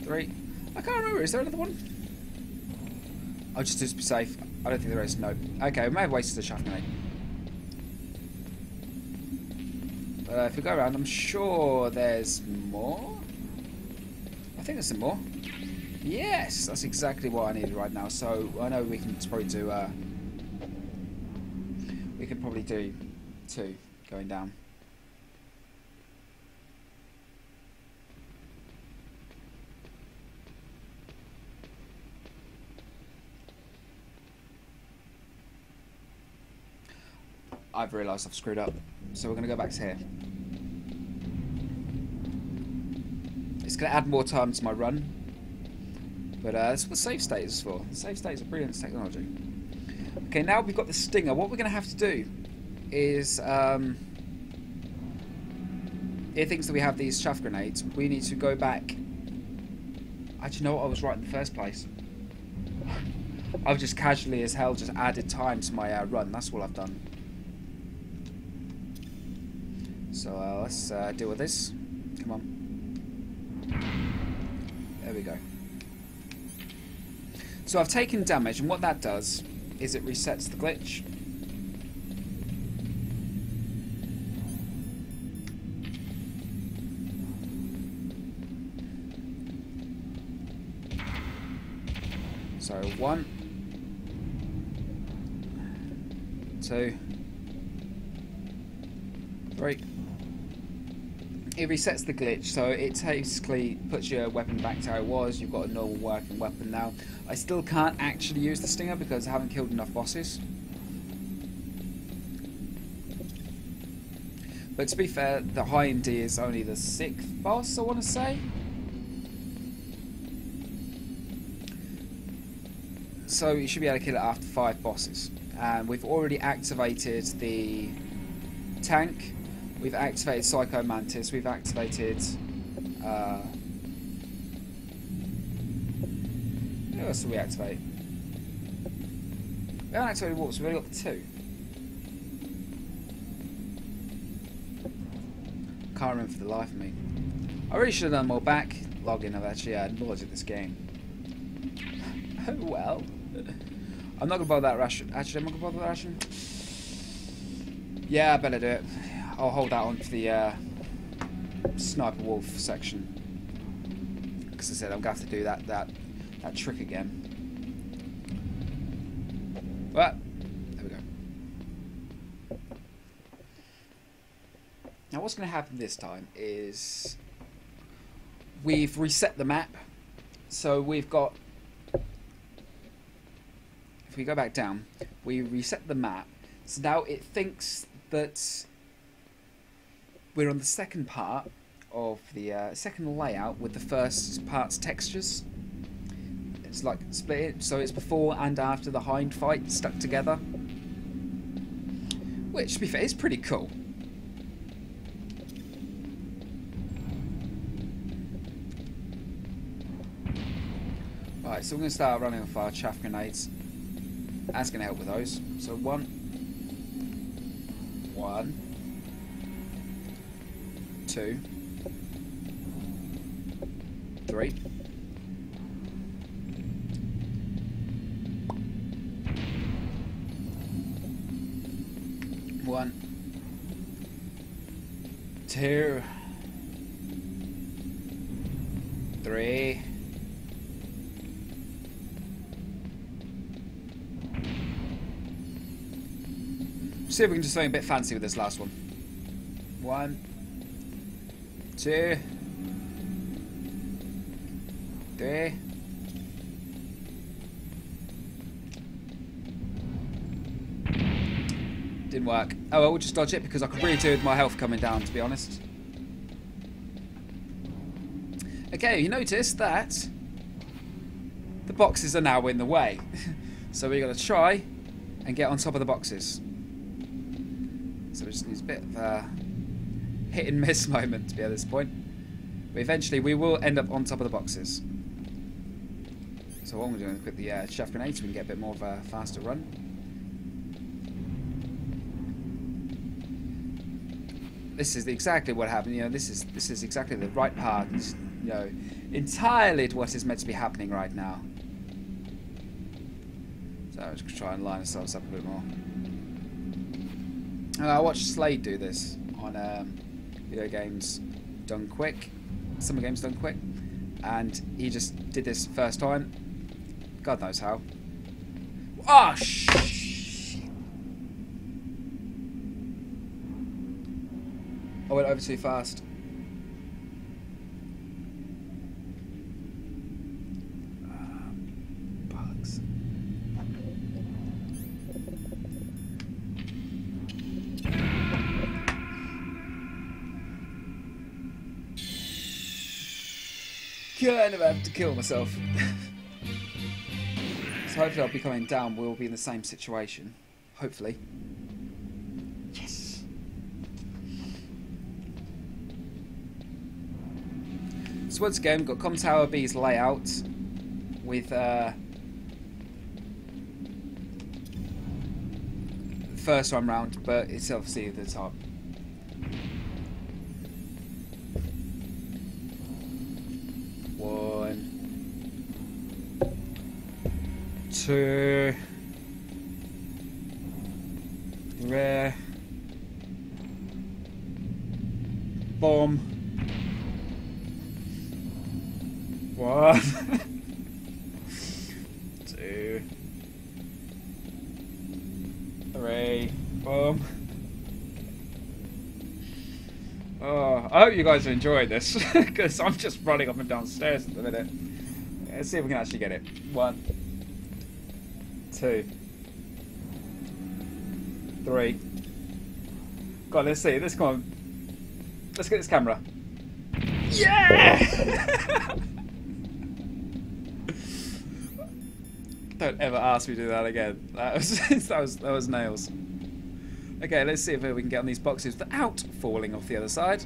three. I can't remember. Is there another one? I'll just do to be safe. I don't think there is. No. Okay, we may have wasted the chaff. But uh, if we go around, I'm sure there's more. I think there's some more. Yes, that's exactly what I needed right now. So I know we can probably do. Uh, we could probably do two going down. I've realised I've screwed up. So we're going to go back to here. It's going to add more time to my run. But uh, that's what save state is for. Save state is a brilliant technology. Okay, now we've got the stinger. What we're going to have to do is... Um, it thinks that we have these chaff grenades. We need to go back... Actually, know what? I was right in the first place. I've just casually as hell just added time to my uh, run. That's all I've done. So uh, let's uh, deal with this. Come on. There we go. So I've taken damage, and what that does is it resets the glitch. So one, two, resets the glitch, so it basically puts your weapon back to how it was. You've got a normal working weapon now. I still can't actually use the stinger because I haven't killed enough bosses. But to be fair, the Hind D is only the sixth boss, I want to say. So you should be able to kill it after five bosses. And we've already activated the tank. We've activated Psycho Mantis. We've activated... Uh, who else did we activate? We haven't activated so we've only got the two. Can't remember for the life of me. I really should have done more back logging of actually had knowledge of this game. oh well. I'm not gonna bother that ration. Actually, I'm not gonna bother that ration. Yeah, I better do it. I'll hold that on for the uh, sniper wolf section. Because I said I'm gonna have to do that that that trick again. But there we go. Now, what's going to happen this time is we've reset the map. So we've got if we go back down, we reset the map. So now it thinks that we're on the second part of the uh, second layout with the first part's textures. It's like split it so it's before and after the hind fight stuck together. Which, to be fair, is pretty cool. Right, so we're going to start running off our chaff grenades. That's going to help with those. So one, one, two, three. One, two, three. See if we can do something a bit fancy with this last one. One, two, three. Didn't work. Oh, well, we'll just dodge it because I could really do with my health coming down, to be honest. Okay, you notice that the boxes are now in the way. so we're going to try and get on top of the boxes. So we just need a bit of a hit and miss moment to be at this point. But eventually we will end up on top of the boxes. So what I'm going to do is equip the uh, chaff grenade so we can get a bit more of a faster run. This is exactly what happened. You know, this is this is exactly the right path. It's, you know, entirely what is meant to be happening right now. So just try and line ourselves up a bit more. Uh, I watched Slade do this on um, video games done quick, summer games done quick, and he just did this first time. God knows how. Ah, oh shit! I went over too fast. Kind of have to kill myself. so hopefully I'll be coming down. We'll be in the same situation. Hopefully. Yes. So once again, we've got Com Tower B's layout with uh, first one round, but it's obviously the top. Two, three, bomb. One, two, three, boom. Oh, I hope you guys are enjoying this because I'm just running up and down stairs at the minute. Let's see if we can actually get it. One, two, three. Go on, let's see. Let's come on. Let's get this camera. Yeah! Don't ever ask me to do that again. That was that was that was nails. Okay, let's see if we can get on these boxes without falling off the other side.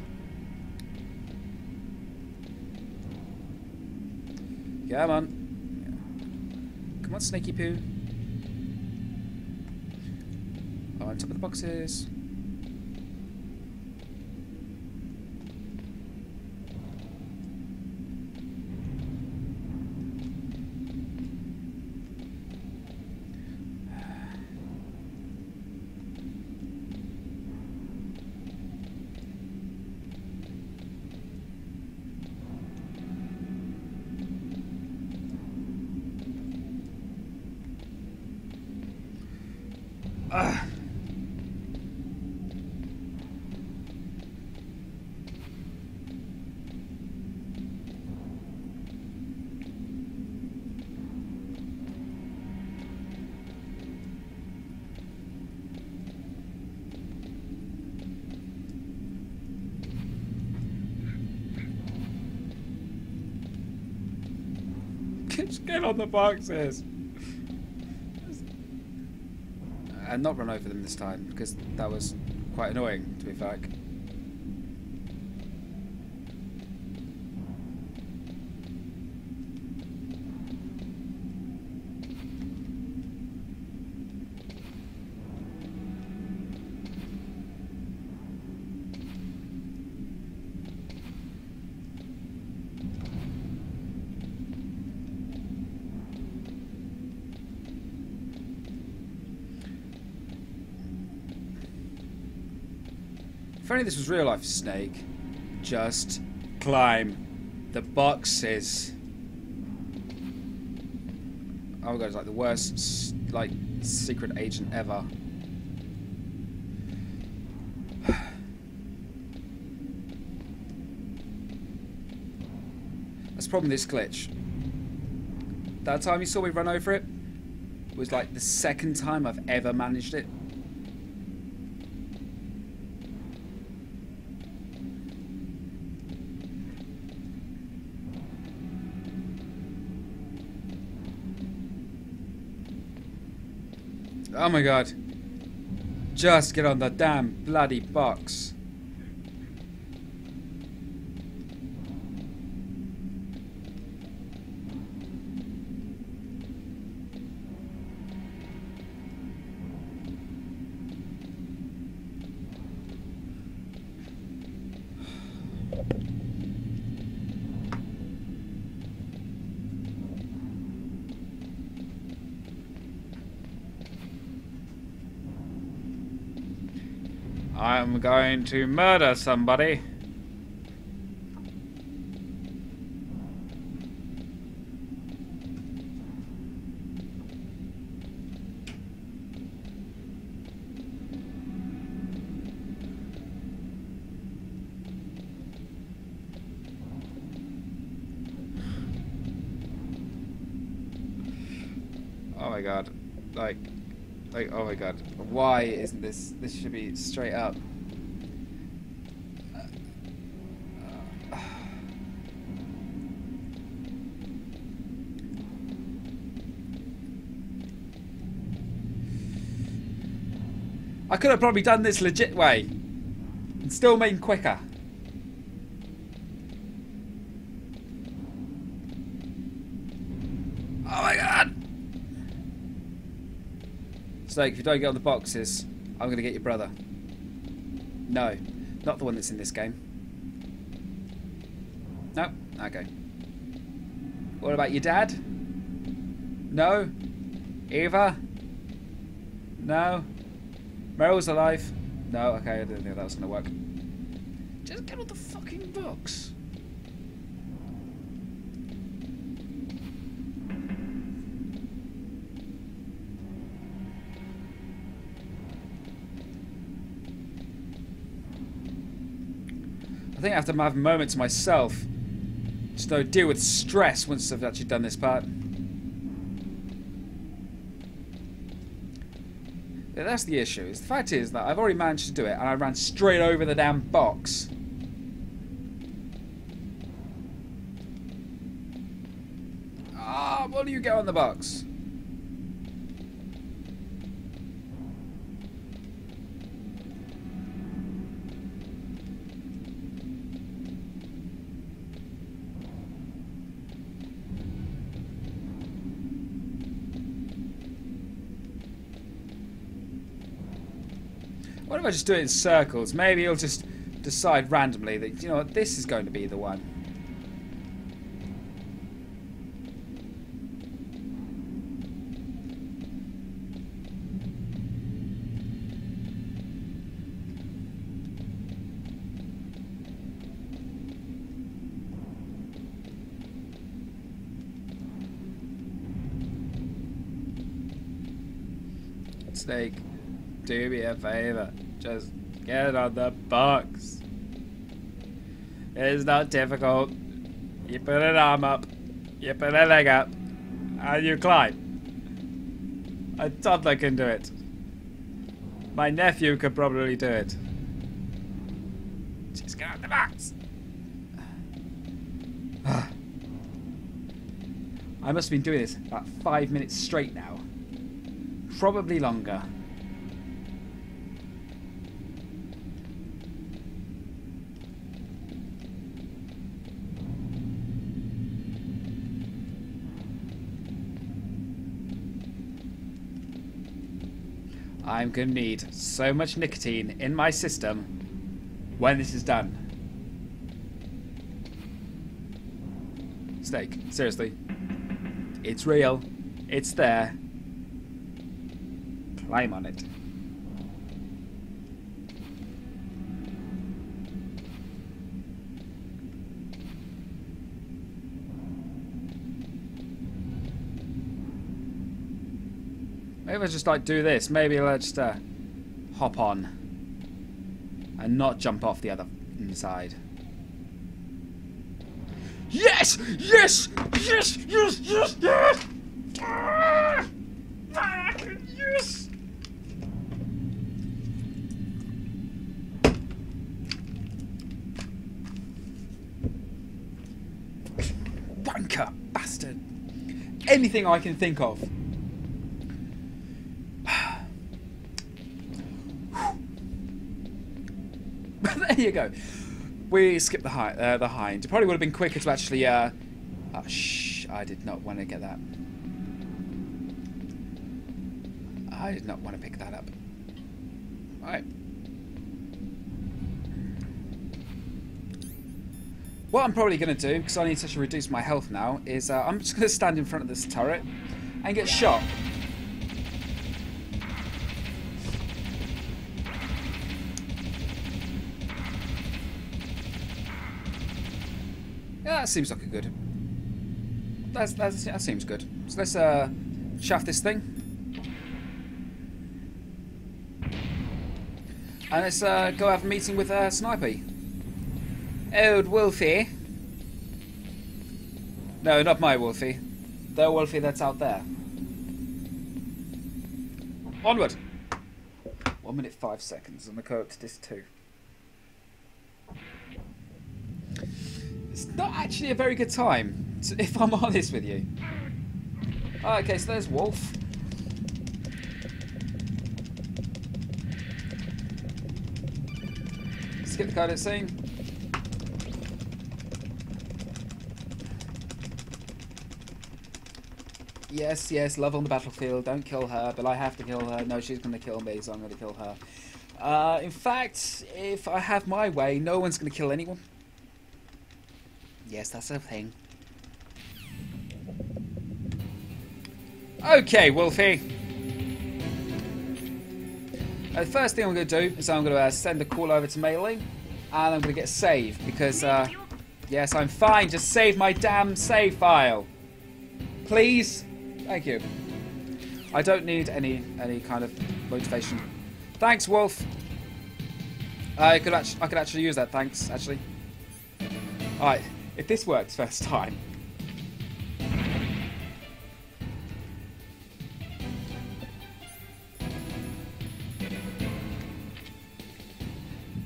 Come on. Come on, Snaky Poo. Top of the boxes. Get on the boxes. And not run over them this time because that was quite annoying to be fair. If only this was real life, Snake. Just climb the boxes. Oh my god, it's like the worst, like, secret agent ever. That's the problem with this glitch. That time you saw me run over it was like the second time I've ever managed it. Oh my god. Just get on the damn bloody box. Going to murder somebody. Oh my god. Like, like, oh my god. Why isn't this, this should be straight up. I could have probably done this legit way and still made quicker. Oh my god! Snake, if you don't get on the boxes, I'm gonna get your brother. No, not the one that's in this game. No? Okay. What about your dad? No? Eva? No? Meryl's alive? No? Okay, I didn't think that was gonna work. Just get on the fucking box. I think I have to have a moment to myself. Just to deal with stress once I've actually done this part. Yeah, that's the issue. Is the fact is that I've already managed to do it and I ran straight over the damn box. Ah, what do you get on the box? If I just do it in circles? Maybe he'll just decide randomly that, you know what, this is going to be the one. Snake, do me a favor. Just get on the box. It's not difficult. You put an arm up, you put a leg up, and you climb. A toddler can do it. My nephew could probably do it. Just get on the box. I must have been doing this about five minutes straight now. Probably longer. I'm going to need so much nicotine in my system when this is done. Snake, seriously. It's real. It's there. Climb on it. I just like do this. Maybe let's just uh, hop on and not jump off the other side. Yes! Yes! Yes! Yes! Yes! Yes! Ah! Ah! Yes! Wanker bastard! Anything I can think of. there you go. We skipped the uh, the hind. It probably would have been quicker to actually. Uh, oh, shh! I did not want to get that. I did not want to pick that up. All right. What I'm probably going to do, because I need to reduce my health now, is uh, I'm just going to stand in front of this turret and get shot. Yeah, that seems like a good. That's, that's that seems good. So let's uh, chaff this thing, and let's uh, go have a meeting with uh, Snipey. Old Wolfie. No, not my Wolfie. The Wolfie that's out there. Onward. One minute five seconds on the code to this two. It's not actually a very good time, if I'm honest with you. Oh, okay, so there's Wolf. Skip the credit scene. Yes, yes, love on the battlefield. Don't kill her, but I have to kill her. No, she's going to kill me, so I'm going to kill her. Uh, in fact, if I have my way, no one's going to kill anyone. Yes, that's a thing. Okay, Wolfie. Uh, the first thing I'm going to do is I'm going to uh, send a call over to Mei Ling, and I'm going to get saved because, uh, yes, I'm fine. Just save my damn save file, please. Thank you. I don't need any any kind of motivation. Thanks, Wolf. I could actually I could actually use that. Thanks, actually. All right. If this works first time.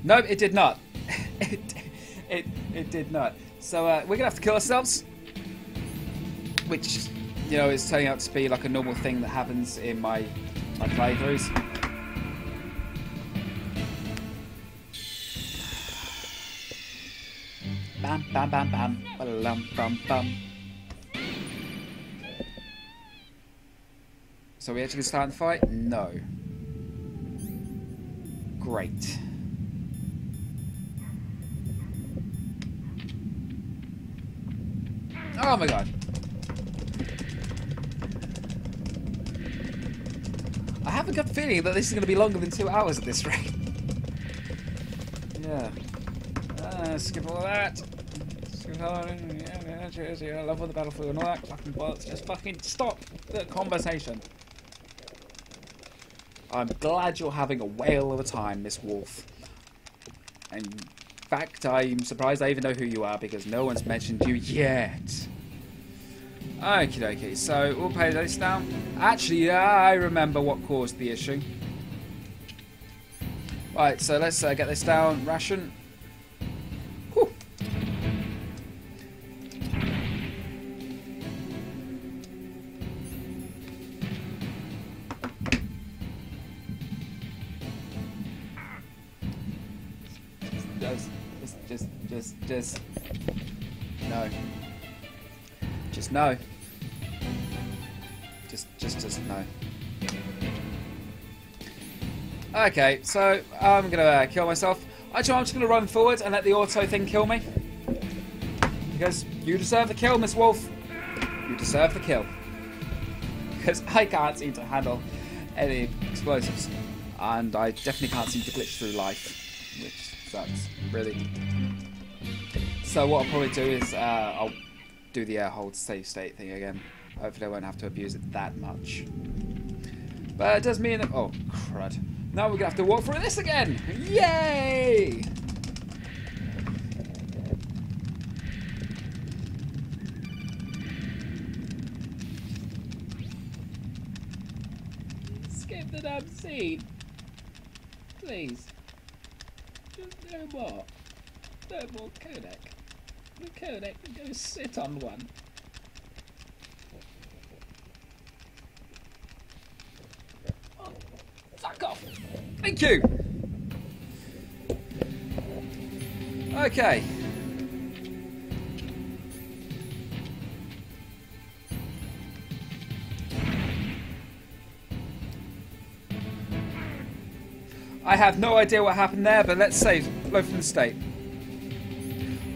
No, it did not. it, it, it did not. So uh, we're gonna have to kill ourselves, which you know is turning out to be like a normal thing that happens in my my playthroughs. Bam, bam, bam, bam, ba-dum, bum, bum. So we actually start the fight? No. Great. Oh my god. I have a good feeling that this is going to be longer than two hours at this rate. yeah. Uh, skip all that. Yeah, yeah, yeah, love on the battlefield and all that fucking bollocks. Just fucking stop the conversation. I'm glad you're having a whale of a time, Miss Wolf. In fact, I'm surprised I even know who you are because no one's mentioned you yet. Okay, okay. so we'll pay this down. Actually, I remember what caused the issue. Right, so let's uh, get this down. Ration. No. Just, just, just no. Okay, so I'm gonna uh, kill myself. Actually, I'm just gonna run forward and let the auto thing kill me. Because you deserve the kill, Miss Wolf. You deserve the kill. Because I can't seem to handle any explosives. And I definitely can't seem to glitch through life. Which sucks, really. So what I'll probably do is uh, I'll do the air hold save state thing again. Hopefully I won't have to abuse it that much. But it does mean that... Oh, crud. Now we're going to have to walk through this again! Yay! Skip the damn scene. Please. Just no more. No more codec. The can go sit on one. Oh, fuck off! Thank you! Okay. I have no idea what happened there, but let's save low from the state.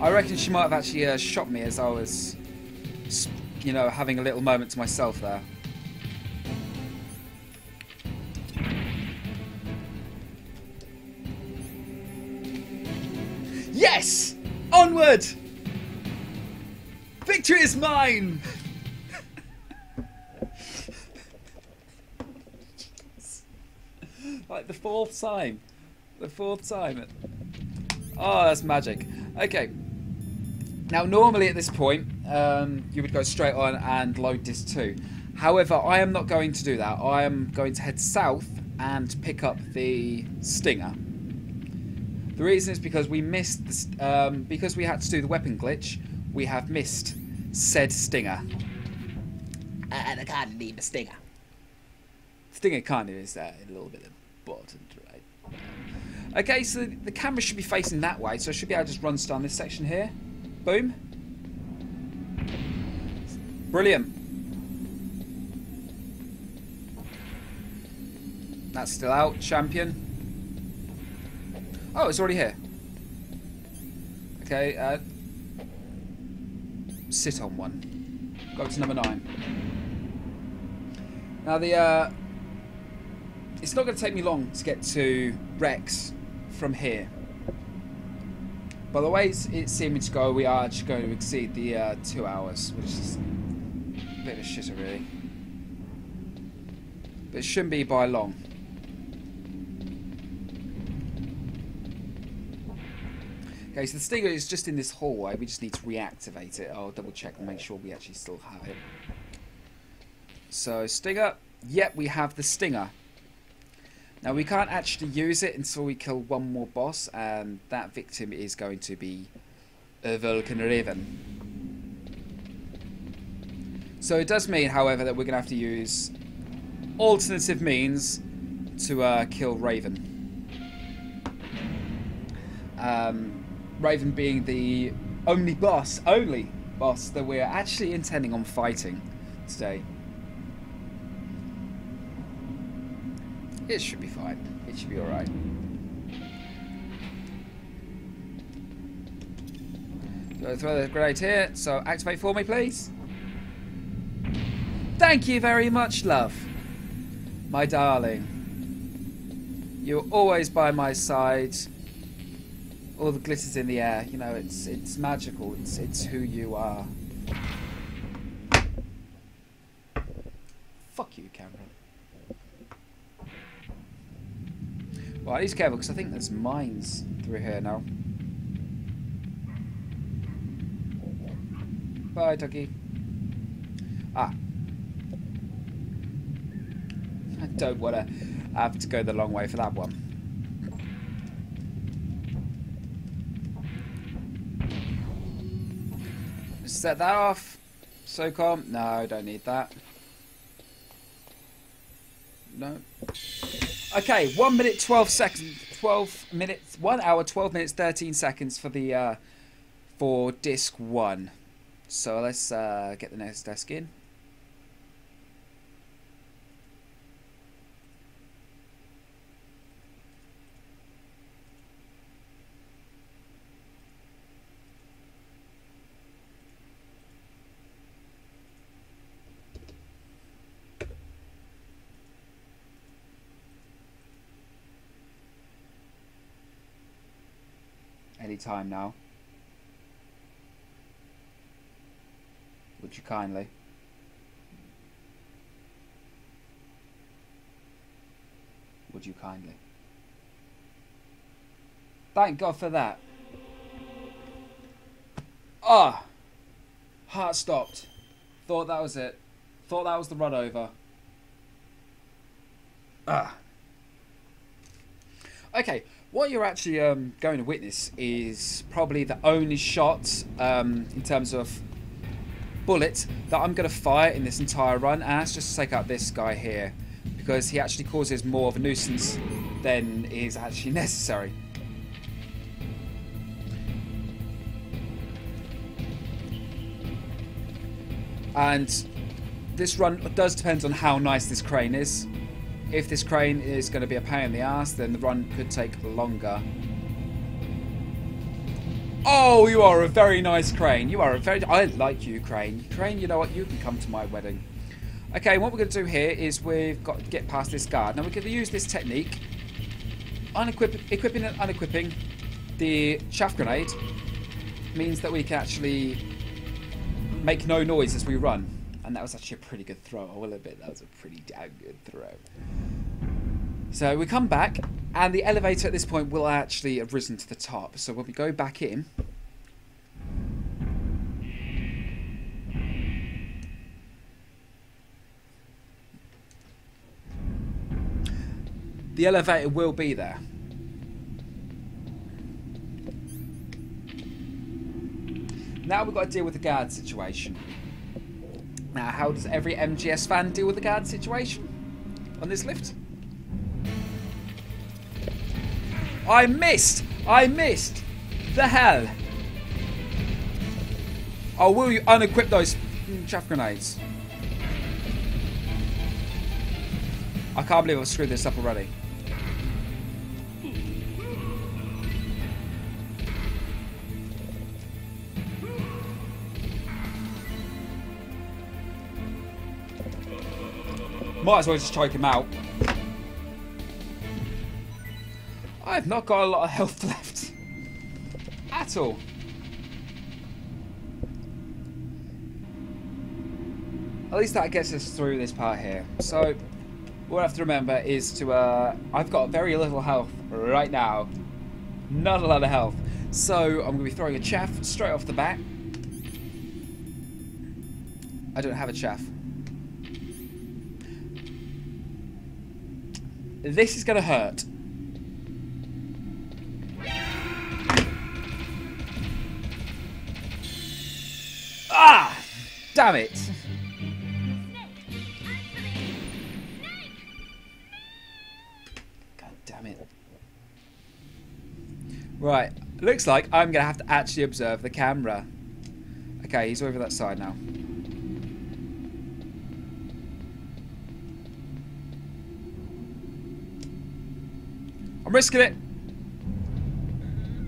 I reckon she might have actually uh, shot me as I was, you know, having a little moment to myself there. Yes! Onward! Victory is mine! like the fourth time. The fourth time. Oh, that's magic. Okay. Now, normally at this point, um, you would go straight on and load disc 2. However, I am not going to do that. I am going to head south and pick up the Stinger. The reason is because we missed, the, st- um, because we had to do the weapon glitch, we have missed said Stinger. And I can't need the Stinger. Stinger kind of is uh, a little bit important, right? Okay, so the camera should be facing that way, so I should be able to just run down this section here. Boom. Brilliant. That's still out, champion. Oh, it's already here. Okay, uh, sit on one. Go to number nine. Now the uh, it's not going to take me long to get to Rex from here. By the way it's, seeming to go, we are actually going to exceed the uh, two hours, which is a bit of a shitter really. But it shouldn't be by long. Okay, so the stinger is just in this hallway. We just need to reactivate it. I'll double check and make sure we actually still have it. So, stinger. Yep, we have the stinger. Now, we can't actually use it until we kill one more boss, and that victim is going to be a Vulcan Raven. So it does mean, however, that we're going to have to use alternative means to uh, kill Raven. Um, Raven being the only boss, only boss that we're actually intending on fighting today. It should be fine. It should be alright. So throw the grenade here. So activate for me, please. Thank you very much, love. My darling. You're always by my side. All the glitters in the air. You know, it's it's magical. It's it's who you are. Fuck you, Cameron. Well, he's careful because I think there's mines through here now. Bye, Ducky. Ah. I don't want to have to go the long way for that one. Set that off. SOCOM. No, I don't need that. No. Okay, one minute twelve seconds. Twelve minutes. One hour, twelve minutes, thirteen seconds for the uh, for disc one. So let's uh, get the next desk in. Any time now. Would you kindly? Would you kindly? Thank God for that. Ah! Heart stopped. Thought that was it. Thought that was the run over. Ah. Okay, what you're actually um, going to witness is probably the only shot um, in terms of bullet that I'm going to fire in this entire run, and that's just to take out this guy here, because he actually causes more of a nuisance than is actually necessary. And this run does depend on how nice this crane is. If this crane is going to be a pain in the ass, then the run could take longer. Oh, you are a very nice crane. You are a very... I like you, crane. Crane, you know what? You can come to my wedding. Okay, what we're going to do here is we've got to get past this guard. Now, we're going to use this technique. Unequip equipping and unequipping the chaff grenade means that we can actually make no noise as we run. And that was actually a pretty good throw. I will admit that was a pretty damn good throw. So we come back, and the elevator at this point will actually have risen to the top. So when we go back in, the elevator will be there. Now we've got to deal with the guard situation. Now, how does every MGS fan deal with the guard situation on this lift? I missed! I missed! The hell? Oh, will you unequip those chaff grenades? I can't believe I've screwed this up already. Might as well just choke him out. I've not got a lot of health left. At all. At least that gets us through this part here. So, what I have to remember is to, uh, I've got very little health right now. Not a lot of health. So, I'm going to be throwing a chaff straight off the bat. I don't have a chaff. This is going to hurt. Ah! Damn it! God damn it. Right, looks like I'm going to have to actually observe the camera. Okay, he's over that side now. Risking it.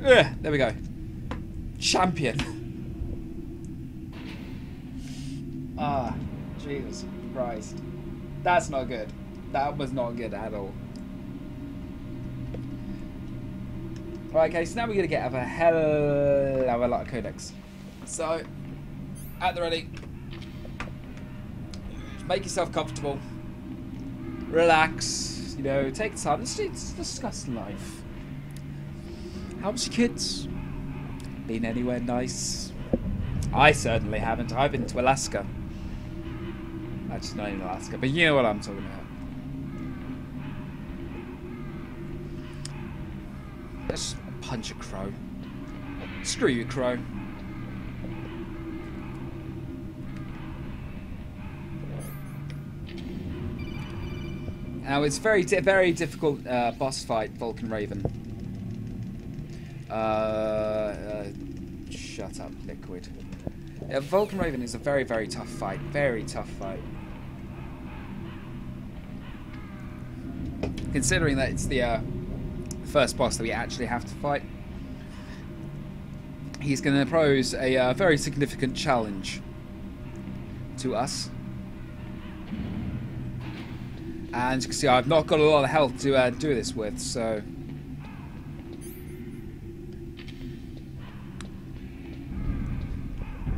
Ugh, there we go. Champion. Ah, Jesus Christ. That's not good. That was not good at all. Right, okay, so now we're going to get up a hell of a lot of codecs. So, at the ready. Make yourself comfortable. Relax. You know, take time. Let's, let's discuss life. How's your kids? Been anywhere nice? I certainly haven't. I've been to Alaska. Actually, not in Alaska, but you know what I'm talking about. Let's punch a crow. Screw you, crow. Now it's very di- very difficult uh, boss fight, Vulcan Raven. Uh, uh, shut up, Liquid. Yeah, Vulcan Raven is a very very tough fight. Very tough fight. Considering that it's the uh, first boss that we actually have to fight, he's going to pose a uh, very significant challenge to us. And you can see I've not got a lot of health to uh, do this with, so...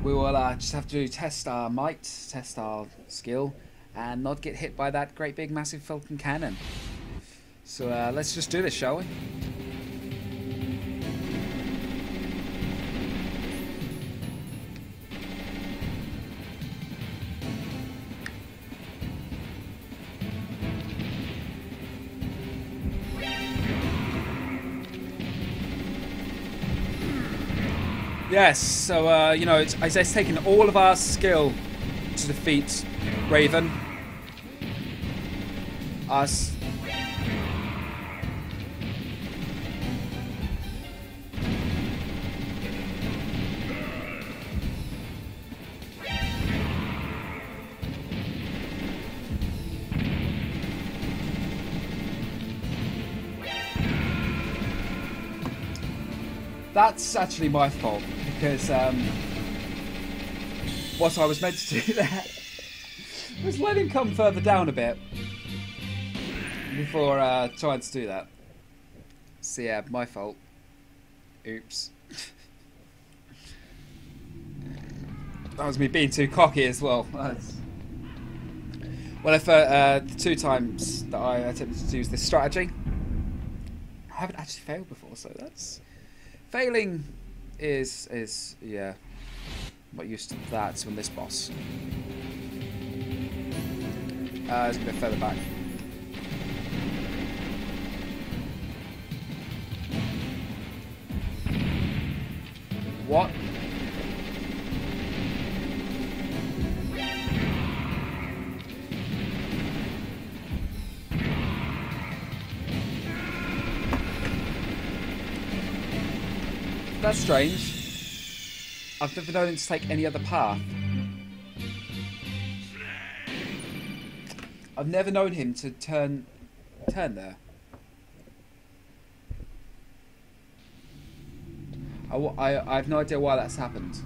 We will uh, just have to test our might, test our skill, and not get hit by that great big massive Vulcan cannon. So uh, let's just do this, shall we? Yes, so, uh, you know, it's, it's, taken all of our skill to defeat Raven. Us. That's actually my fault because um, what I was meant to do there was let him come further down a bit before uh, trying to do that. So yeah, my fault. Oops. that was me being too cocky as well. Well, if uh, the two times that I attempted to use this strategy, I haven't actually failed before, so that's failing is is yeah. I'm not used to that on this boss. Uh, it's a bit further back. What? That's strange. I've never known him to take any other path. I've never known him to turn turn there. I, I, I have no idea why that's happened.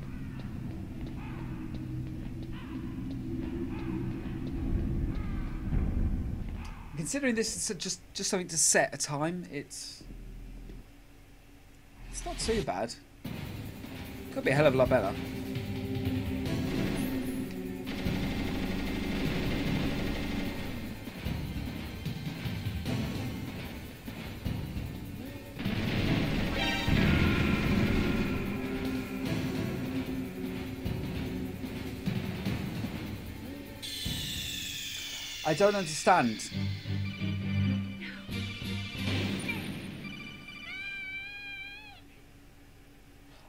Considering this is just just something to set a time, it's it's not too bad. Could be a hell of a lot better. I don't understand.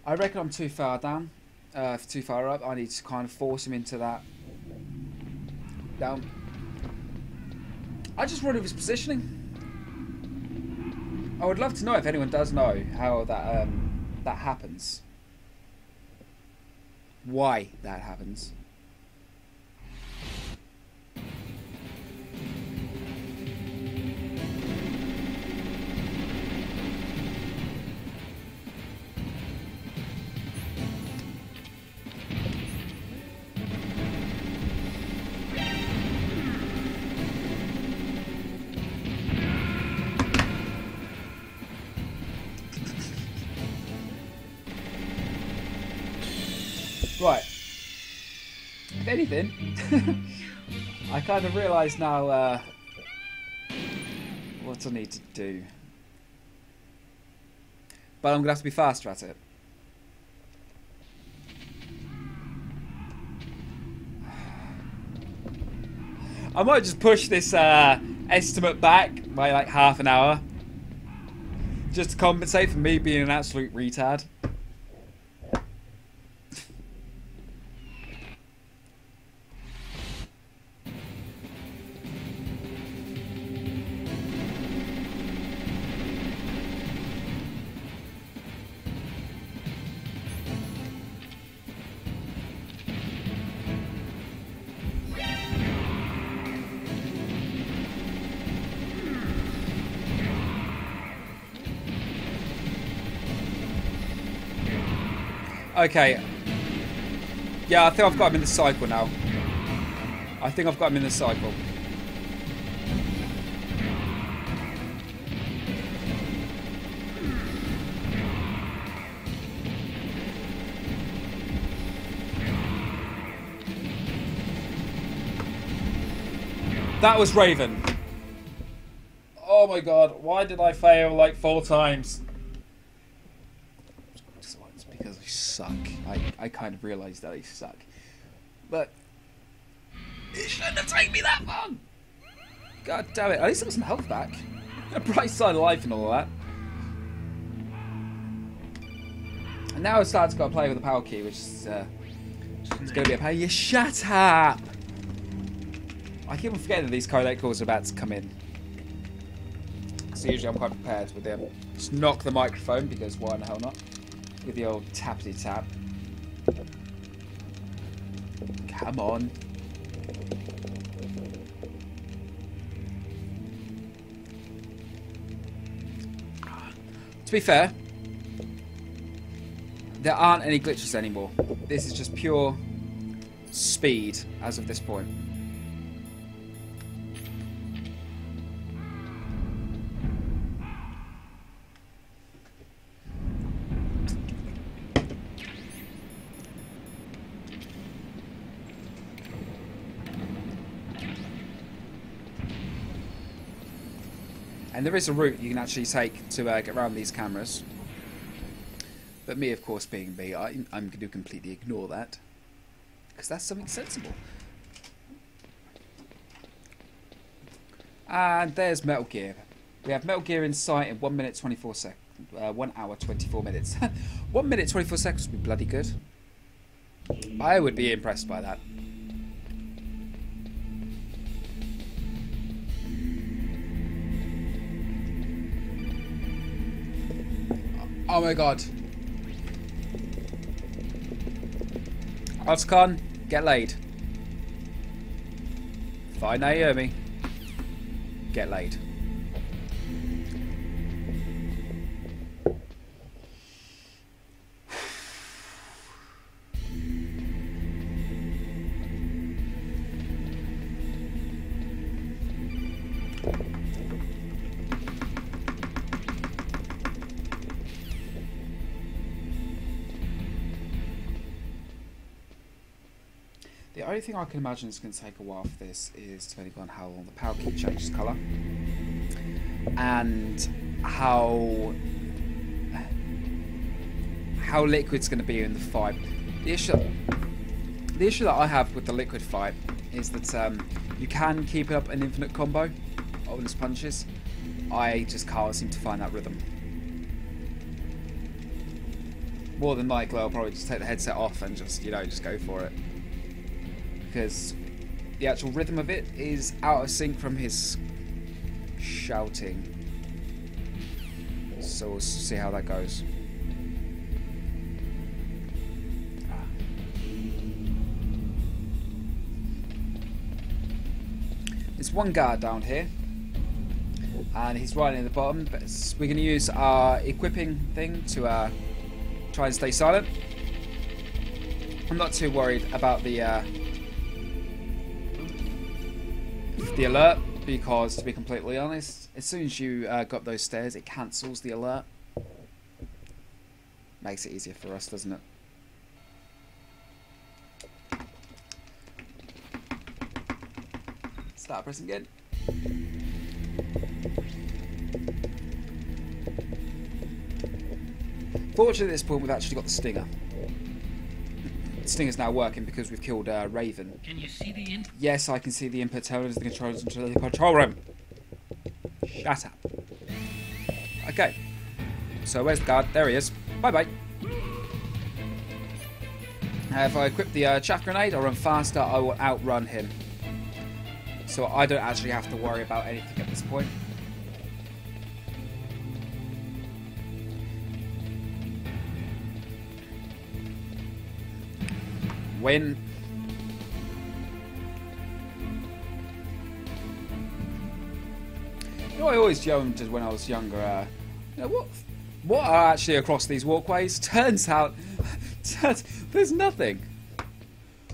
I reckon I'm too far down, uh, too far up. I need to kind of force him into that down. I just wonder of his positioning. I would love to know if anyone does know how that um, that happens. Why that happens. I kind of realise now uh, what I need to do. But I'm going to have to be faster at it. I might just push this uh, estimate back by like half an hour. Just to compensate for me being an absolute retard. Okay. Yeah, I think I've got him in the cycle now. I think I've got him in the cycle. That was Raven. Oh my god, why did I fail like four times? It's because I suck. I, kind of realised that I suck. But it shouldn't have taken me that long! God damn it, at least I got some health back. A bright side of life and all that. And now I start to go play with the PAL key, which is uh, it's going to be a pain. You shut up! I keep on forgetting that these codec calls are about to come in. So usually I'm quite prepared with them. Just knock the microphone because why in the hell not? With the old tappity tap. Come on. To be fair, there aren't any glitches anymore. This is just pure speed as of this point. And there is a route you can actually take to uh, get around these cameras. But me, of course, being me, I, I'm going to completely ignore that. Because that's something sensible. And there's Metal Gear. We have Metal Gear in sight in 1 minute 24 seconds. Uh, 1 hour 24 minutes. 1 minute 24 seconds would be bloody good. I would be impressed by that. Oh my god. Otacon, get laid. Find Naomi. Get laid. Only thing I can imagine is going to take a while for this is depending on how long the PAL key changes colour and how how liquid's going to be in the fight. The issue, the issue that I have with the liquid fight is that um, you can keep up an infinite combo of his punches. I just can't seem to find that rhythm. More than likely, I'll probably just take the headset off and just you know just go for it because the actual rhythm of it is out of sync from his shouting. So we'll see how that goes. There's one guard down here, and he's right in the bottom. But we're going to use our equipping thing to uh, try and stay silent. I'm not too worried about the uh, the alert because, to be completely honest, as soon as you uh, go up those stairs, it cancels the alert. Makes it easier for us, doesn't it? Start pressing again. Fortunately, at this point, we've actually got the stinger. Stinger's now working because we've killed uh, Raven. Can you see the input? Yes, I can see the input terminals, the controls into the control room. Shut up. Okay. So where's the guard? There he is. Bye bye. Uh, if I equip the uh, chaff grenade, I'll run faster, I will outrun him. So I don't actually have to worry about anything at this point. Win. You know, I always wondered when I was younger, uh, you know, what, what are actually across these walkways? Turns out, turns, There's nothing.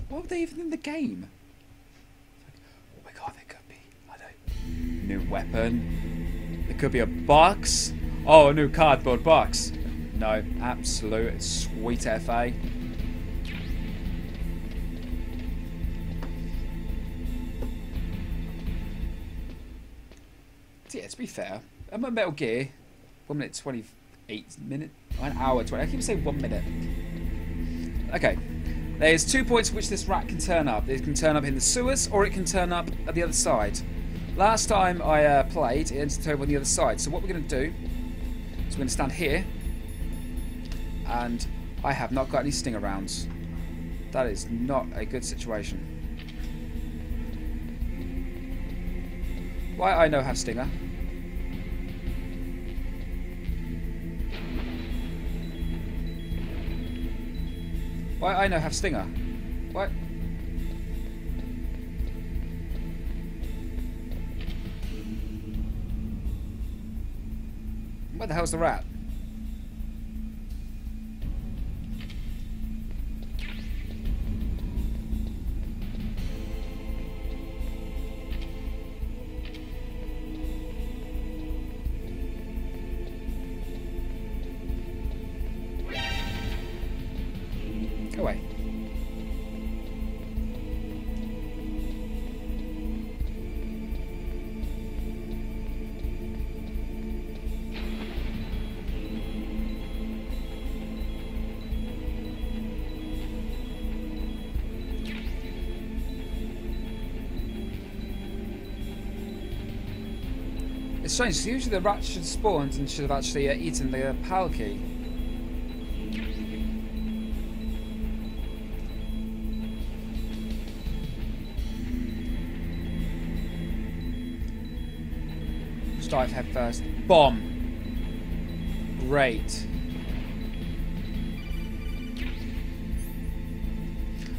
Why were they even in the game? Oh my god, there could be. I don't. New weapon. There could be a box. Oh, a new cardboard box. No, absolute sweet FA. Be fair, I'm a Metal Gear. One minute twenty-eight minute, an hour twenty. I keep saying one minute. Okay, there's two points which this rat can turn up. It can turn up in the sewers, or it can turn up at the other side. Last time I uh, played, it entered over on the other side. So what we're going to do is we're going to stand here, and I have not got any stinger rounds. That is not a good situation. Why I know have stinger. Why I know have stinger. What? Where the hell's the rat? It's strange, usually the rat should spawned and should have actually uh, eaten the uh, PAL key. Dive head first. Bomb. Great.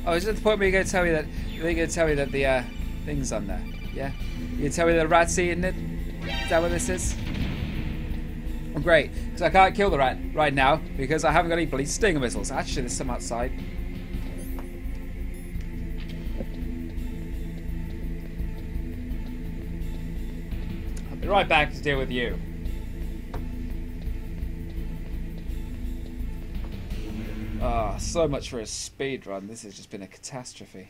Oh, is it the point where you're going to tell me that you're going to tell me that the uh, thing's on there? Yeah. You tell me the rat's eating it? That what this is? Oh, great. Because I can't kill the rat right now because I haven't got any bloody stinger missiles. Actually, there's some outside. I'll be right back to deal with you. Ah, so much for a speed run. This has just been a catastrophe.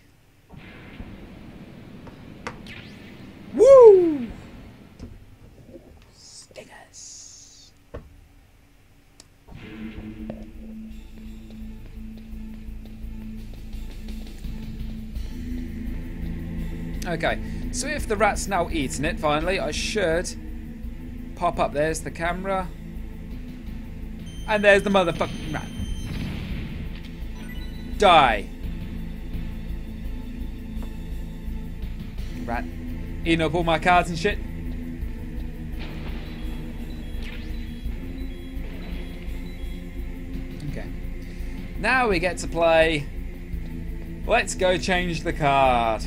Okay, so if the rat's now eaten it, finally, I should pop up. There's the camera. And there's the motherfucking rat. Die. Rat. Eating up all my cards and shit. Okay. Now we get to play. Let's go change the card.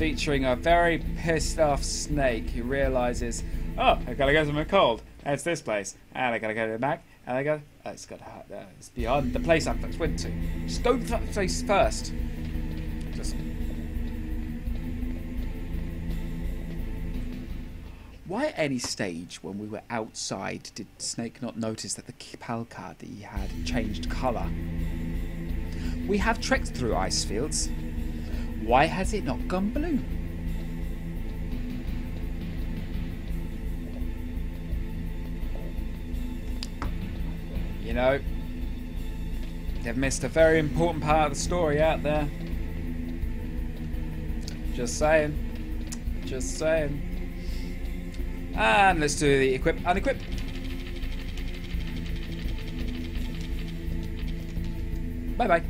Featuring a very pissed off snake who realizes, oh, I gotta go somewhere cold. And it's this place. And I gotta go to the back. And I go, oh, it's got uh, it's beyond the place I first went to. Just go to that place first. Just. Why at any stage when we were outside did Snake not notice that the PAL card that he had changed colour? We have trekked through ice fields. Why has it not gone blue? You know, they've missed a very important part of the story out there. Just saying. Just saying. And let's do the equip and unequip. Bye bye.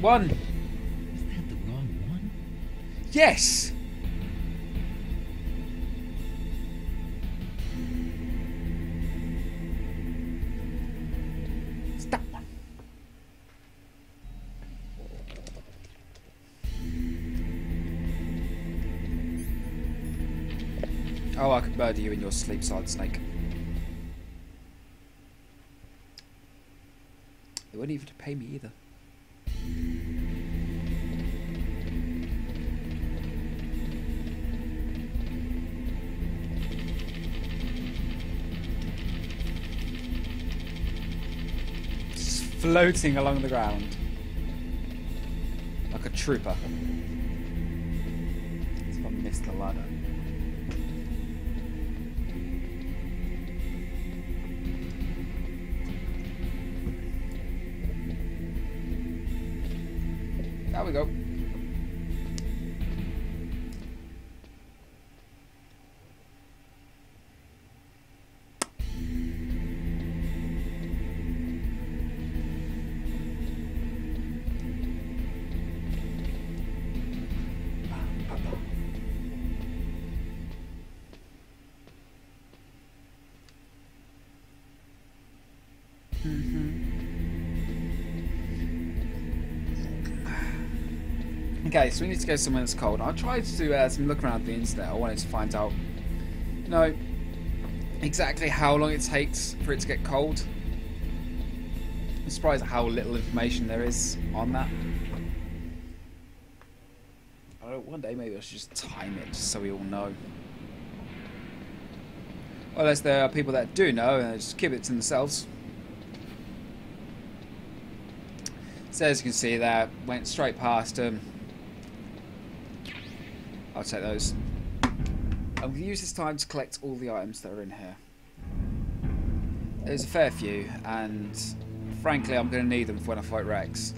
one. Is that the wrong one? Yes. Oh, I could murder you in your sleep, side snake. They won't even pay me either. Floating along the ground. Like a trooper. It's I missed the Okay, so we need to go somewhere that's cold. I tried to do uh, some look around the internet. I wanted to find out, you know, exactly how long it takes for it to get cold. I'm surprised at how little information there is on that. I don't one day maybe I should just time it just so we all know. Unless there are people that do know and just keep it to themselves. So as you can see there, went straight past them. I'll take those. I'm going to use this time to collect all the items that are in here. There's a fair few, and frankly, I'm going to need them for when I fight Rex.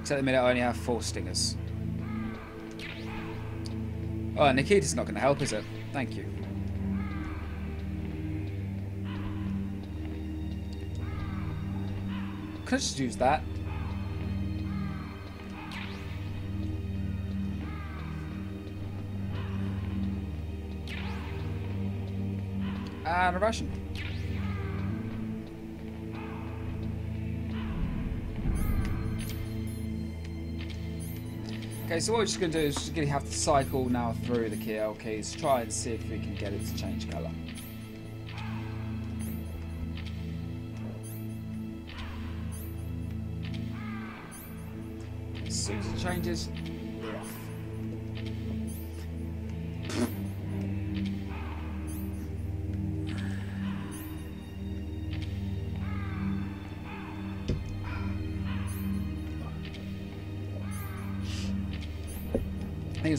Except at the minute, I only have four stingers. Oh, Nikita's not going to help, is it? Thank you. Could I just use that? And a Russian. Okay, so what we're just going to do is just going to have to cycle now through the KL keys, try and see if we can get it to change colour. As soon as it changes,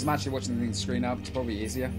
I think it's actually watching the screen up. It's probably easier.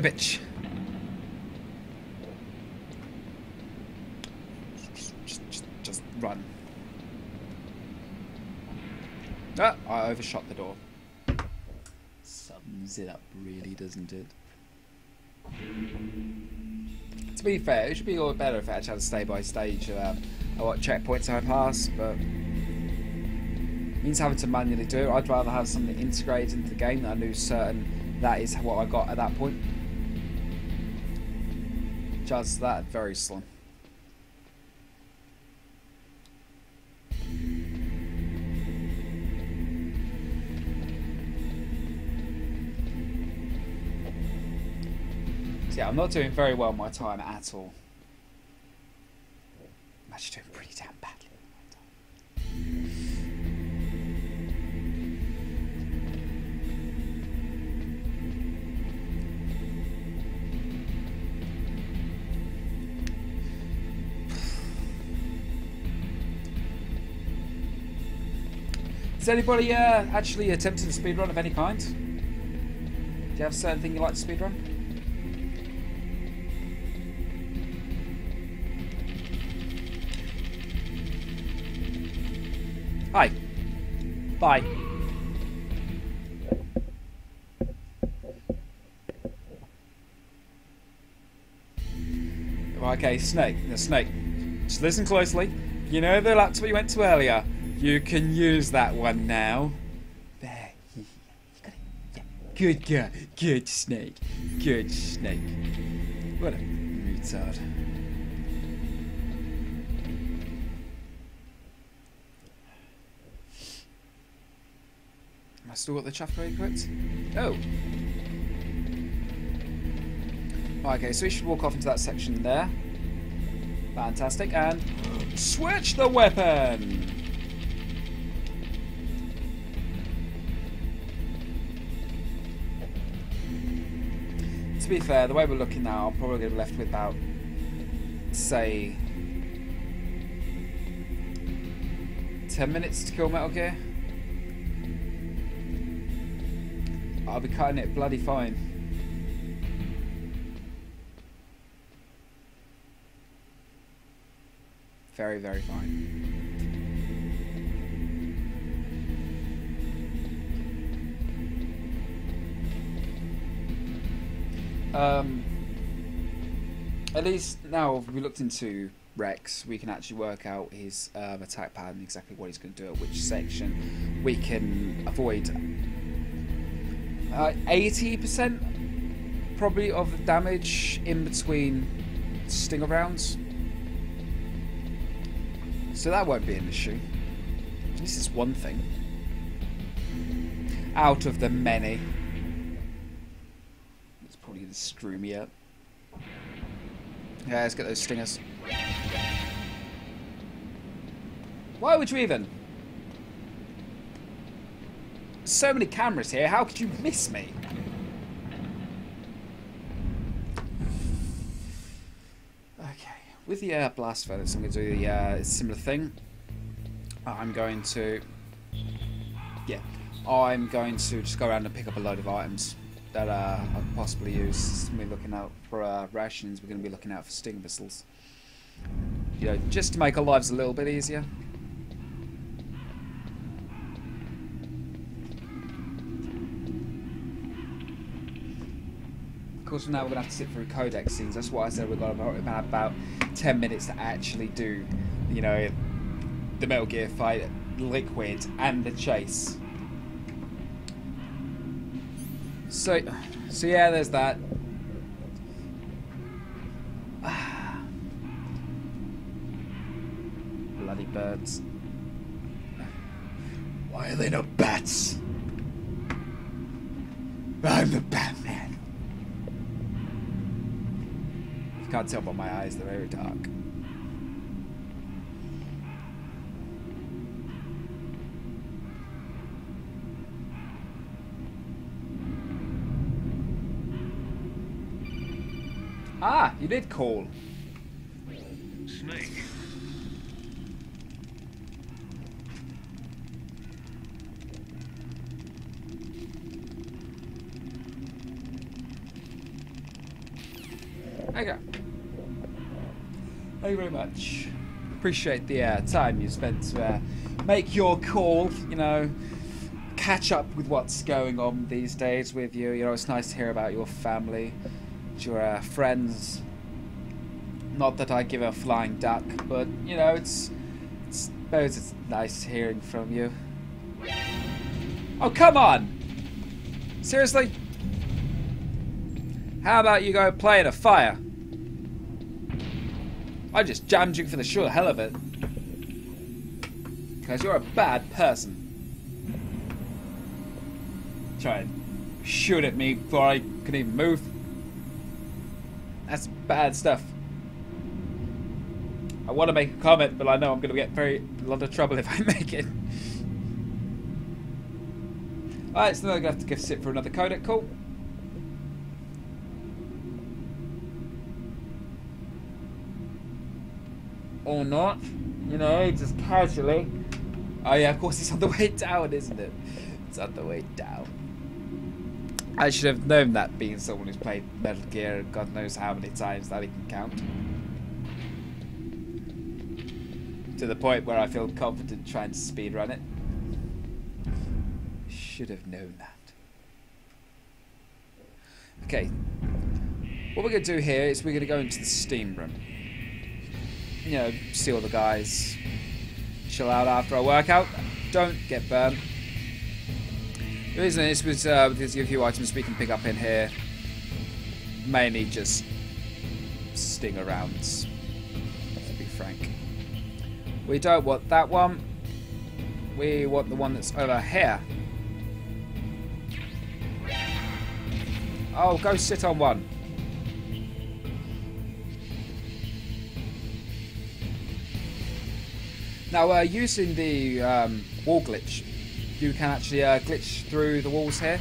A bitch. Just, run. Ah, I overshot the door. Sums it up, really, doesn't it? To be fair, it should be a lot better if I actually had a stay by stage um, of what checkpoints I pass, but means having to manually do it. I'd rather have something integrated into the game that I knew certain that is what I got at that point. Just that very slim. So yeah, I'm not doing very well my time at all. I'm actually anybody uh, actually attempted a speedrun of any kind? Do you have a certain thing you like to speedrun? Hi. Bye. Okay, Snake. Snake. Just listen closely. You know the laptop you went to earlier? You can use that one now. There. You got it. Yeah. Good girl. Good Snake. Good Snake. What a retard. Am I still got the grade correct? Oh. Okay, so we should walk off into that section there. Fantastic, and switch the weapon! Be fair, the way we're looking now, I'm probably going to be left with about, say, 10 minutes to kill Metal Gear. I'll be cutting it bloody fine. Very, very fine. Um, at least now we looked into Rex, we can actually work out his um, attack pattern, exactly what he's going to do at which section. We can avoid uh, 80% probably of the damage in between stinger rounds. So that won't be an issue. This is one thing. Out of the many. Me up. Yeah, let's get those stingers. Why would you even? So many cameras here, how could you miss me? Okay, with the air blast furnace, I'm going to do the uh, similar thing. I'm going to, yeah, I'm going to just go around and pick up a load of items that uh, I could possibly use. We're looking out for uh, rations. We're going to be looking out for sting missiles. You know, just to make our lives a little bit easier. Of course, now we're going to have to sit through codec scenes. That's why I said we've got about, about, about 10 minutes to actually do, you know, the Metal Gear fight, Liquid, and the chase. So, so yeah, there's that. Bloody birds. Why are they not bats? I'm the Batman. If you can't tell by my eyes, they're very dark. Ah, you did call. Snake. Okay. Thank you very much. Appreciate the uh, time you spent to uh, make your call. You know, catch up with what's going on these days with you. You know, it's nice to hear about your family, your uh, friends. Not that I give a flying duck, but you know, it's, it's I suppose it's nice hearing from you. Oh come on! Seriously? How about you go play in a fire? I just jammed you for the sure hell of it. Because you're a bad person. Try and shoot at me before I can even move. That's bad stuff. I want to make a comment, but I know I'm going to get very a lot of trouble if I make it. Alright, so now I'm going to have to give sit for another codec call. or not, you know, just casually. Oh yeah, of course it's on the way down, isn't it? It's on the way down. I should have known that being someone who's played Metal Gear God knows how many times that he can count. To the point where I feel confident trying to speedrun it. Should have known that. Okay. What we're going to do here is we're going to go into the steam room. You know, see all the guys. Chill out after our workout. Don't get burnt. The reason is with, uh, with these few items we can pick up in here. Mainly just stinger rounds. To be frank. We don't want that one. We want the one that's over here. Oh, go sit on one. Now, uh, using the um, wall glitch, you can actually uh, glitch through the walls here.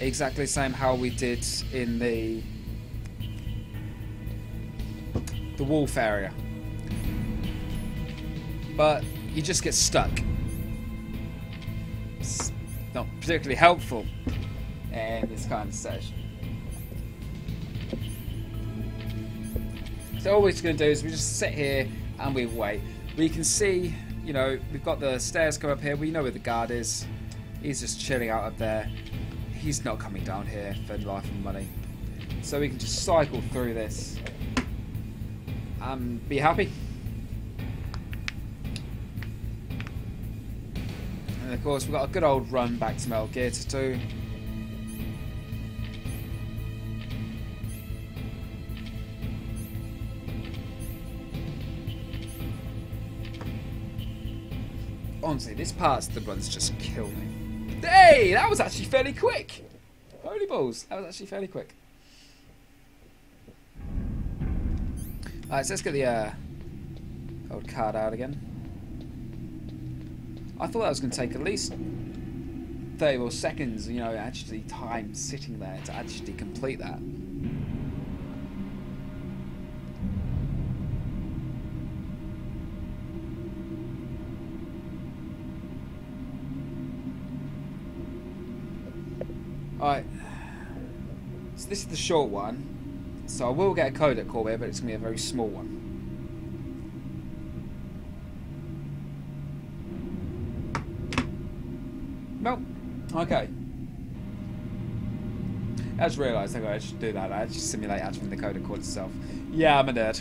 Exactly the same how we did in the the wolf area. But you just get stuck. It's not particularly helpful in this kind of session. So all we're just going to do is we just sit here and we wait. We can see, you know, we've got the stairs come up here. We know where the guard is. He's just chilling out up there. He's not coming down here for life and money. So we can just cycle through this and be happy. And of course, we've got a good old run back to Metal Gear to do. Honestly, this part the runs just kill me. Hey, that was actually fairly quick. Holy balls, that was actually fairly quick. Alright, so let's get the uh, old card out again. I thought that was going to take at least 30 more seconds, you know, actually time sitting there to actually complete that. This is the short one. So I will get a code at Corvair, but it's going to be a very small one. Nope. Okay. I just realised I should do that. I actually simulate answering the code call itself. Yeah, I'm a nerd.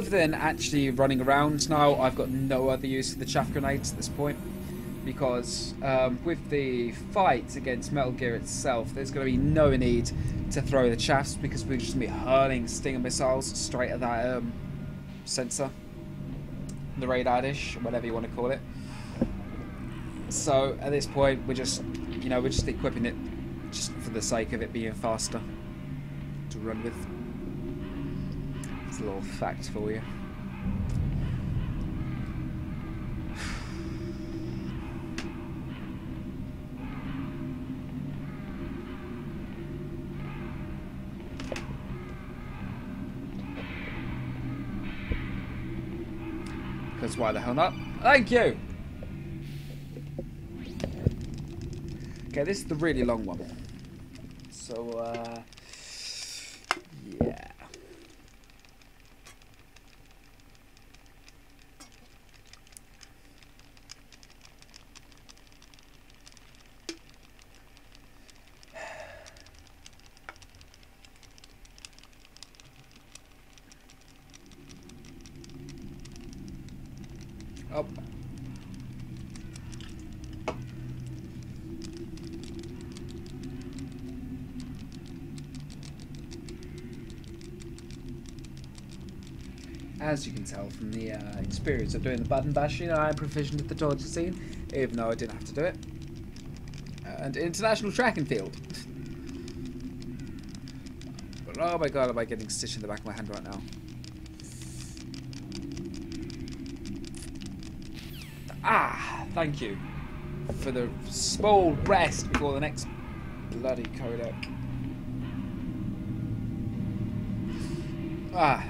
Other than actually running around now, I've got no other use for the chaff grenades at this point. Because um, with the fight against Metal Gear itself, there's going to be no need to throw the chaffs because we're just going to be hurling Stinger missiles straight at that um, sensor. The radar dish, whatever you want to call it. So at this point, we're just, you know, we're just equipping it just for the sake of it being faster to run with. A little fact for you. Because why the hell not? Thank you! Okay, this is the really long one. So, uh... as you can tell from the uh, experience of doing the button bashing, I am proficient at the torture scene, even though I didn't have to do it. Uh, and international track and field. but oh my god, am I getting stitched in the back of my hand right now. Ah, thank you for the small rest before the next bloody codec. Ah,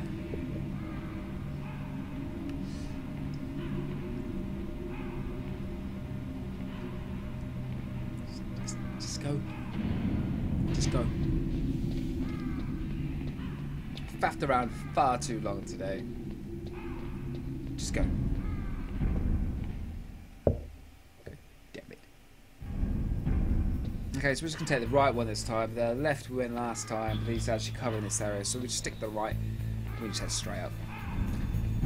far too long today. Just go. Damn it. Okay, so we're just gonna take the right one this time. The left we went last time, but he's actually covering this area, so we just stick the right. We just head straight up.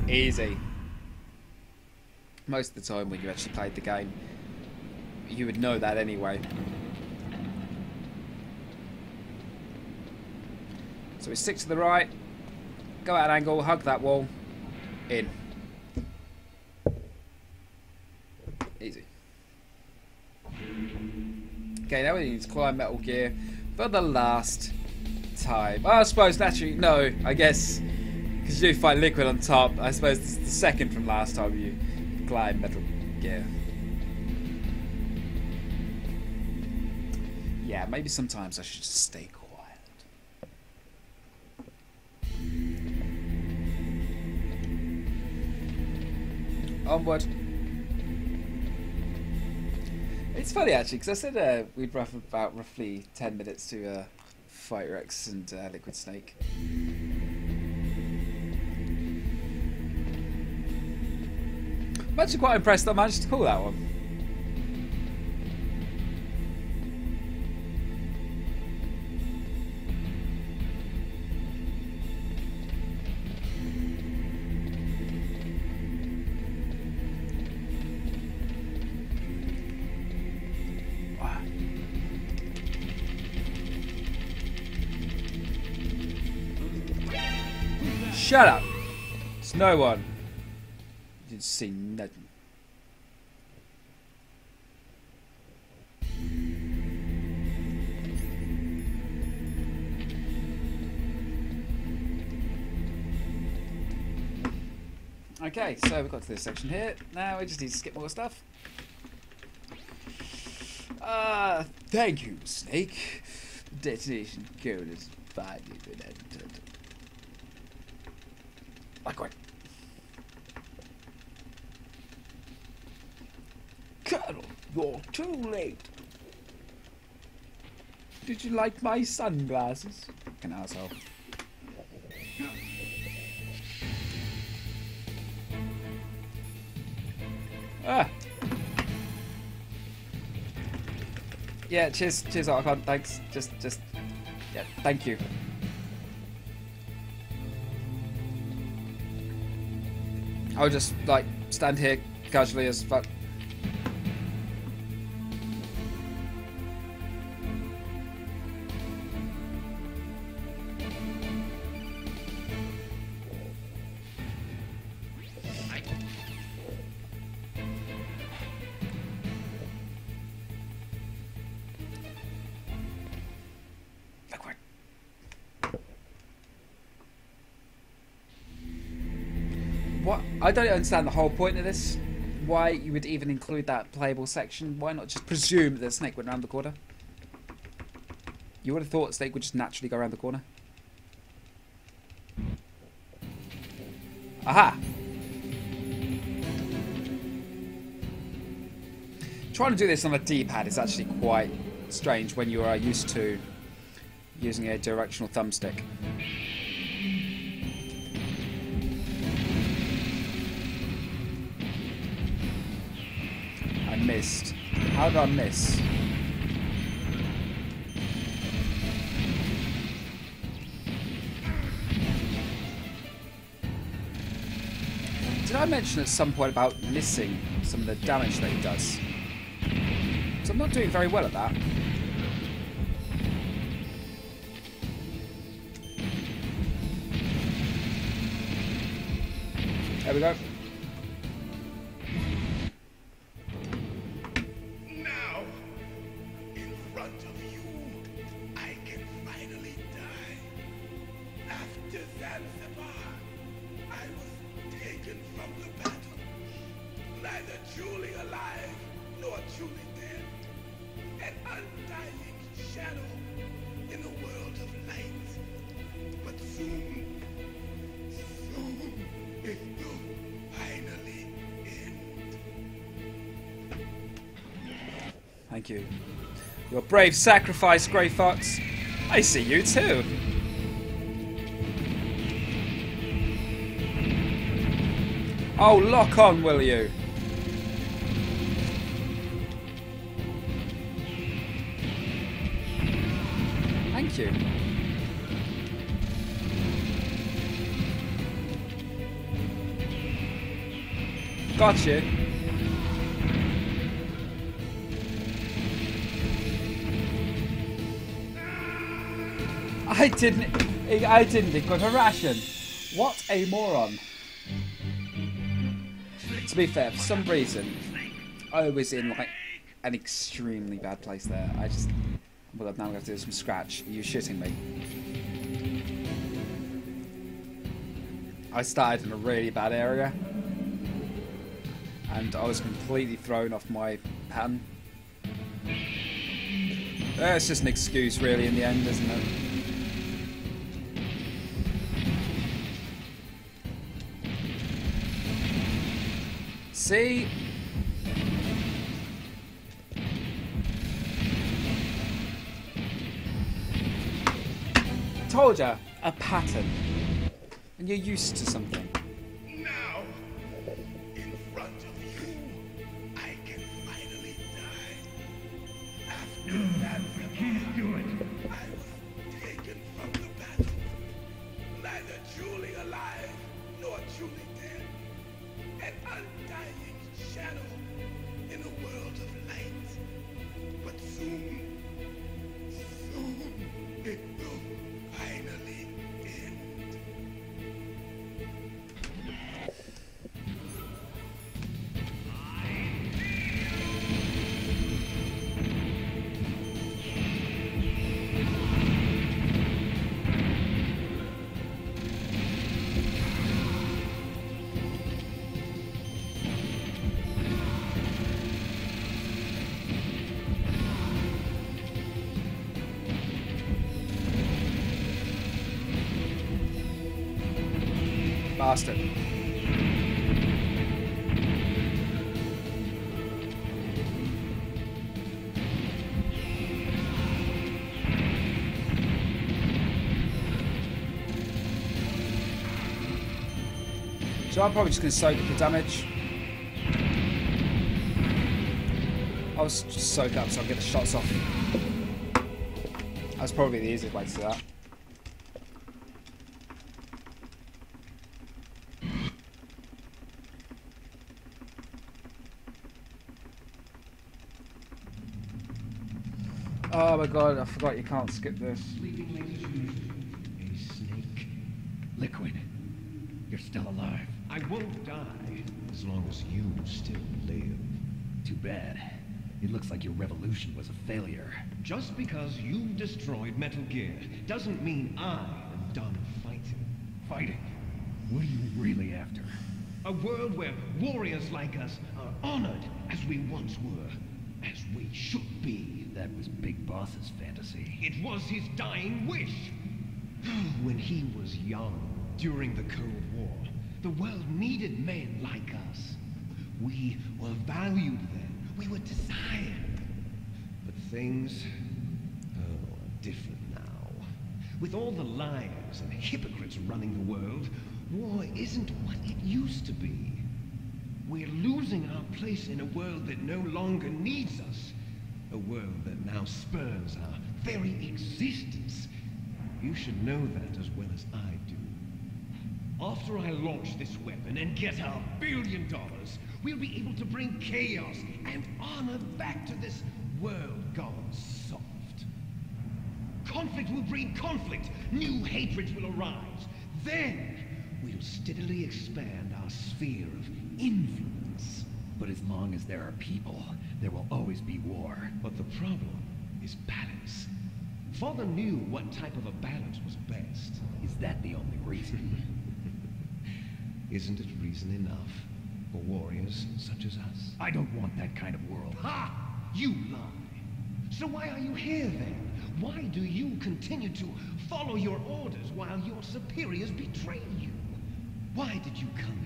Easy. Most of the time when you actually played the game, you would know that anyway. So we stick to the right, go at an angle, hug that wall, in. Easy. Okay, now we need to climb Metal Gear for the last time. Oh, I suppose naturally, no, I guess, because you do find Liquid on top, I suppose this is the second from last time you climb Metal Gear. Yeah, maybe sometimes I should just stay quiet. Onward. It's funny actually because I said uh, we'd rough about roughly ten minutes to uh, fight Rex and uh, Liquid Snake. I'm actually quite impressed I managed to call that one. Shut up! It's no one. Didn't see nothing. Okay, so we've got to this section here. Now we just need to skip more stuff. Uh, thank you, Snake. Detonation code is finally been Likewise. Colonel, you're too late. Did you like my sunglasses? Fucking asshole. Ah. Yeah, cheers, cheers, Otacon. Thanks. Just, just, yeah, thank you. I'll just like stand here casually as fuck. I don't understand the whole point of this. Why you would even include that playable section? Why not just presume that Snake went around the corner? You would have thought Snake would just naturally go around the corner. Aha! Trying to do this on a D-pad is actually quite strange when you are used to using a directional thumbstick. Missed. How did I miss? Did I mention at some point about missing some of the damage that he does? So I'm not doing very well at that. There we go. Brave sacrifice, Grey Fox. I see you too. Oh, lock on, will you? Thank you. Got you. I didn't. I didn't equip a ration. What a moron. To be fair, for some reason, I was in like an extremely bad place there. I just. Well, now I'm going to do this from scratch. Are you shitting me? I started in a really bad area. And I was completely thrown off my. Uh, it's just an excuse, really, in the end, isn't it? See? Told ya, a pattern. And you're used to something. I'm probably just going to soak up the damage. I'll just soak up so I'll get the shots off. That's probably the easiest way to do that. Oh my god, I forgot you can't skip this. A snake. Liquid. You're still alive. I won't die as long as you still live. Too bad. It looks like your revolution was a failure. Just because you destroyed Metal Gear doesn't mean I am done fighting. Fighting. What are you really after? A world where warriors like us are honored as we once were, as we should be. That was Big Boss's fantasy. It was his dying wish. When he was young, during the Cold War, the world needed men like us. We were valued then. We were desired. But things oh, are different now. With all the liars and hypocrites running the world, war isn't what it used to be. We're losing our place in a world that no longer needs us. A world that now spurns our very existence. You should know that as well as I do. After I launch this weapon and get our billion dollars, we'll be able to bring chaos and honor back to this world gone soft. Conflict will breed conflict. New hatreds will arise. Then we'll steadily expand our sphere of influence. But as long as there are people, there will always be war. But the problem is balance. Father knew what type of a balance was best. Is that the only reason? Isn't it reason enough? for warriors such as us. I don't want that kind of world. Ha! You lie. So why are you here then? Why do you continue to follow your orders while your superiors betray you? Why did you come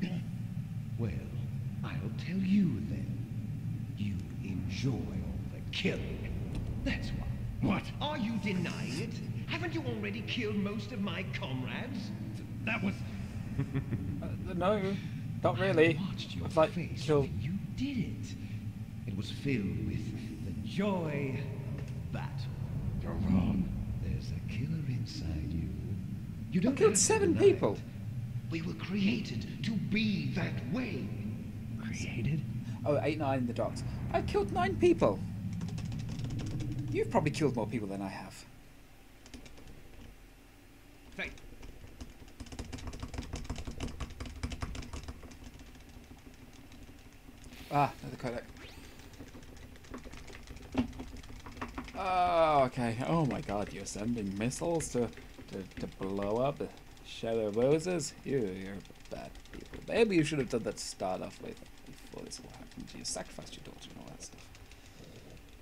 here? well, I'll tell you then. You enjoy all the killing. That's why. What? Are you denying it? Haven't you already killed most of my comrades? That was... Uh, no, not really. I your like you did it. It was filled with the joy of battle. You're wrong. There's a killer inside you. You don't killed seven people. We were created to be that way. Created? Oh, eight, nine in the docks. I killed nine people. You've probably killed more people than I have. Thank Ah, another codec. Oh, okay. Oh my god, you're sending missiles to, to, to blow up the Shadow Moses? You, you're bad people. Maybe you should have done that to start off with before this all happened. You sacrificed your daughter and all that stuff.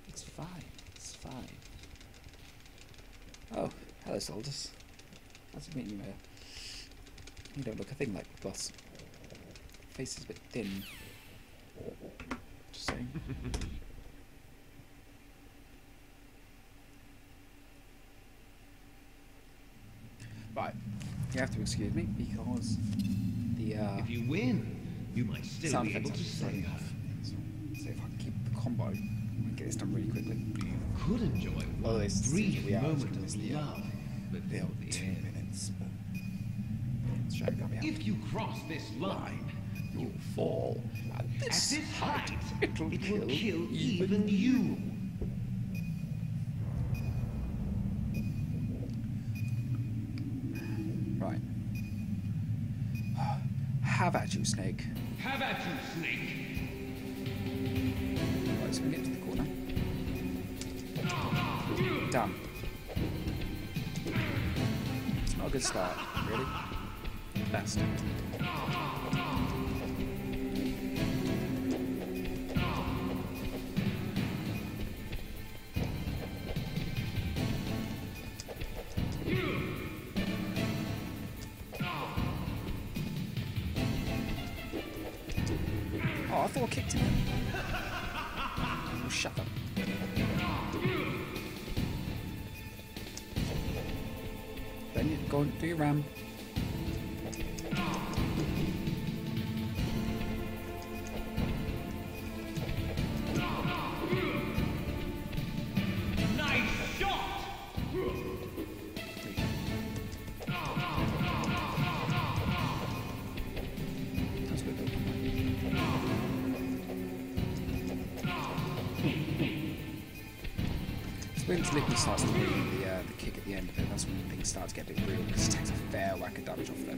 It's fine. It's fine. Oh, hello, soldiers. Nice to meet you. You don't look a thing like boss. Face is a bit thin. Just saying. right. You have to excuse me because the uh, If you win, you might still be able to save. So, see if I can keep the combo and get this done really quickly. You could enjoy Well, one is brief moment of the, uh, love before old the two minutes, but it's shame got me out. If you cross this line, you fall at at this, this height, it'll it kill, will kill even even you. Right. Have at you, Snake. Have at you, Snake. Right, so we get to the corner. Done. It's not a good start, really. Best. To get a bit real, because it takes a fair whack of damage off them.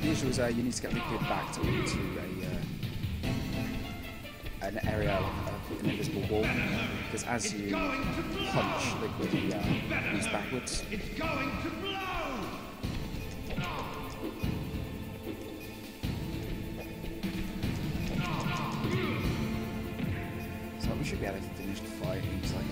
The issue is uh, you need to get the Liquid back to, into a, uh, an area of an invisible wall, because as you punch Liquid, he uh, moves backwards. We should be able to finish the fight, seems like.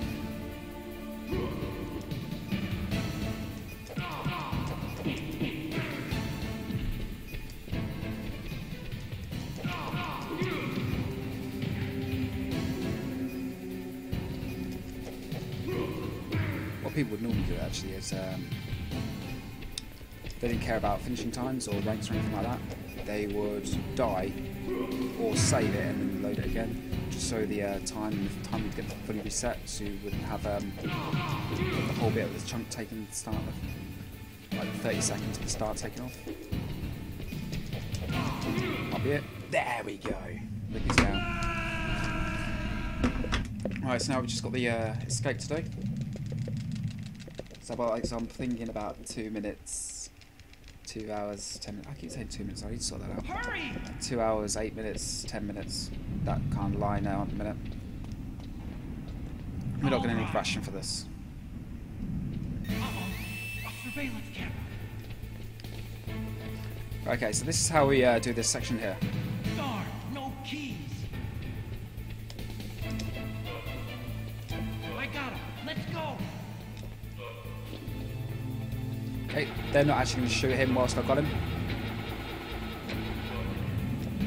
What people would normally do actually is um, they didn't care about finishing times or ranks or anything like that. They would die or save it and then load it again, just so the uh, time the time would get fully reset, so you wouldn't have um, the whole bit of the chunk taken the start of like 30 seconds the start taken off. That'll be it. There we go. Look, it's down. Right, so now we've just got the uh, escape to do. So, about, like, so I'm thinking about two minutes, two hours, ten minutes. I keep saying two minutes, I need to sort that out. Hurry! Two hours, eight minutes, ten minutes. That can't lie now at the minute. We're not going to need ration for this. Surveillance camera. Okay, so this is how we uh, do this section here. Darn, no keys. Okay, they're not actually going to shoot him whilst I've got him.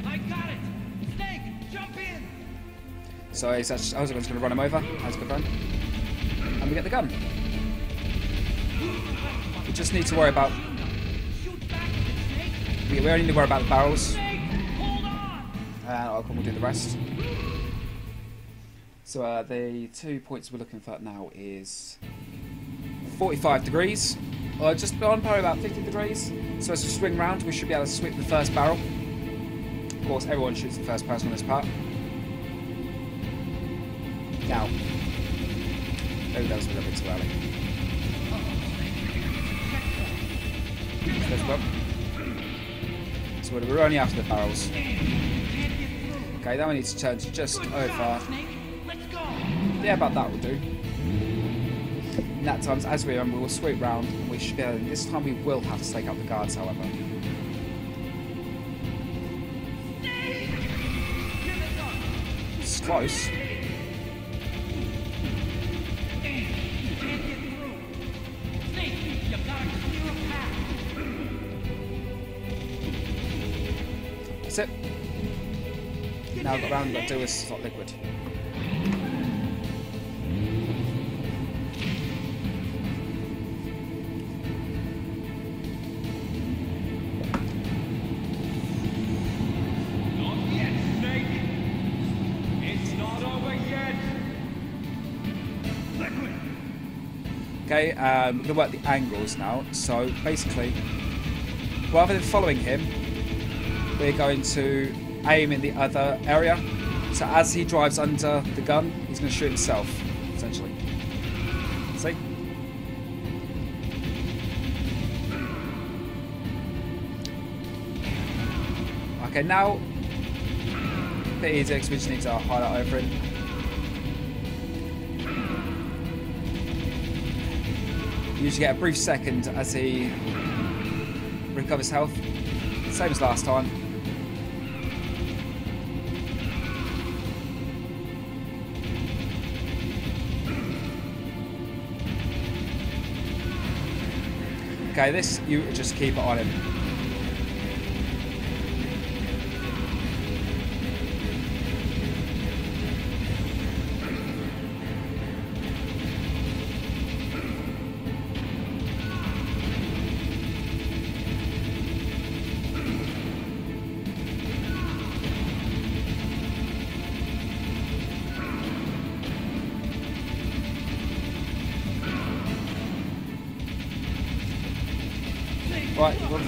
I got it. Snake, jump in. So he's actually, I was just going to run him over. That's a good run. And we get the gun. We just need to worry about. Shoot back at it, Snake. We we only need to worry about the barrels. And I'll we'll do the rest. So uh, the two points we're looking for now is 45 degrees, or just on probably about 50 degrees. So as we swing round, we should be able to sweep the first barrel. Of course, everyone shoots the first person on this part. Now, oh, that was a little bit too early. There's one. So we're only after the barrels. Okay, then we need to turn to just over. Yeah, about that will do. In that times, as we remember, we'll sweep round and we should be able, this time we will have to take out the guards, however. It's close. That's it. Now got round, to do is stop liquid. Okay, um, we're going to work the angles now. So basically, rather than following him, we're going to aim in the other area. So as he drives under the gun, he's going to shoot himself, essentially. See? Okay, now, bit easier because we just need to highlight over it. You usually get a brief second as he recovers health. Same as last time. Okay, this, you just keep it on him.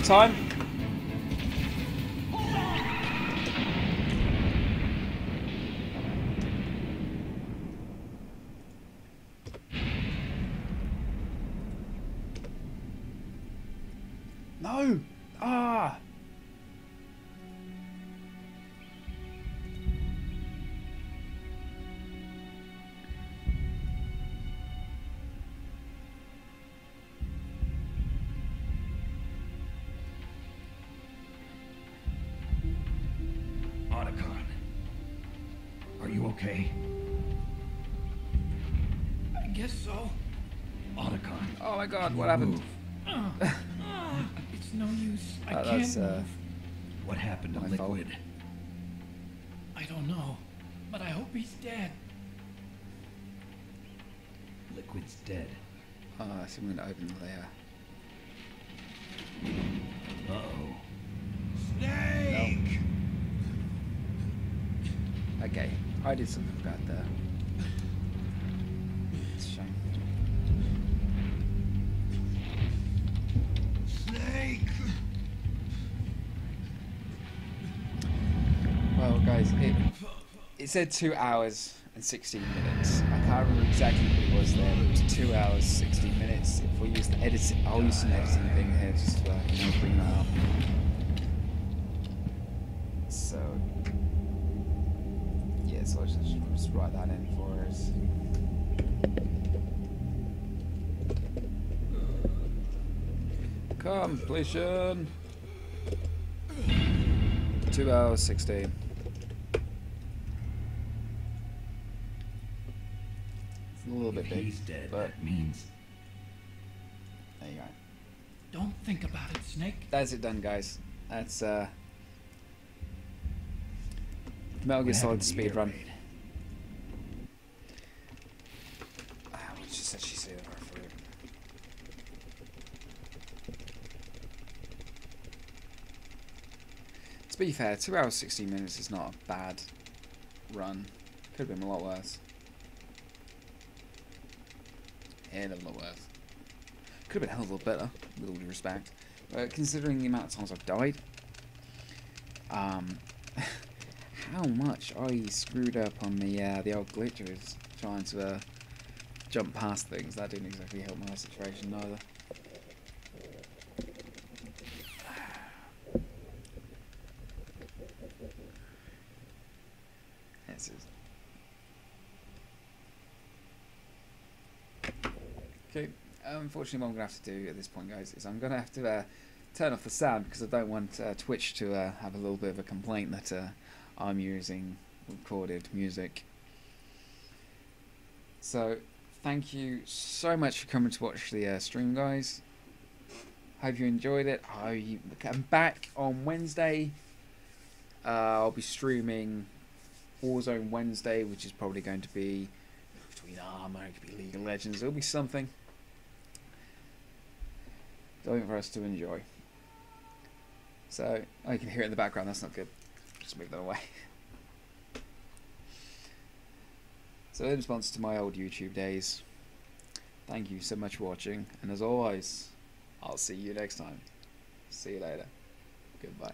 Time? God, what happened? Move. It's no use. I Uh, can't that's, uh, move. What happened to My fault. Liquid? I don't know, but I hope he's dead. Liquid's dead. Oh, I see I'm going to open the layer. Uh-oh. Snake! Okay, I did something It said two hours and 16 minutes. I can't remember exactly what it was there, but it was two hours, 16 minutes. If we use the editing, I'll use the editing thing here just to uh, you know, bring that up. So, yeah, so I should just write that in for us. Completion! 2 hours 16. Big, he's dead, but that means there you go. Don't think about it, Snake. That's it done, guys. That's uh, Metal Gear what Solid speed run. raid? Ah, what she said she said it right. To be fair, two hours sixteen minutes is not a bad run. Could have been a lot worse. Lot worse. Could have been a hell of a lot better, with all due respect. But considering the amount of times I've died, um, how much I screwed up on the uh, the old glitches trying to uh, jump past things. That didn't exactly help my situation either. This is okay. Unfortunately, what I'm gonna have to do at this point, guys, is I'm gonna have to uh, turn off the sound because I don't want uh, Twitch to uh, have a little bit of a complaint that uh, I'm using recorded music. So, thank you so much for coming to watch the uh, stream, guys. Hope you enjoyed it. I am back on Wednesday. Uh, I'll be streaming Warzone Wednesday, which is probably going to be between Armour, it could be League of Legends. It'll be something. Something for us to enjoy. So, oh, you can hear it in the background. That's not good. Just move that away. So, in response to my old YouTube days, thank you so much for watching, and as always, I'll see you next time. See you later. Goodbye.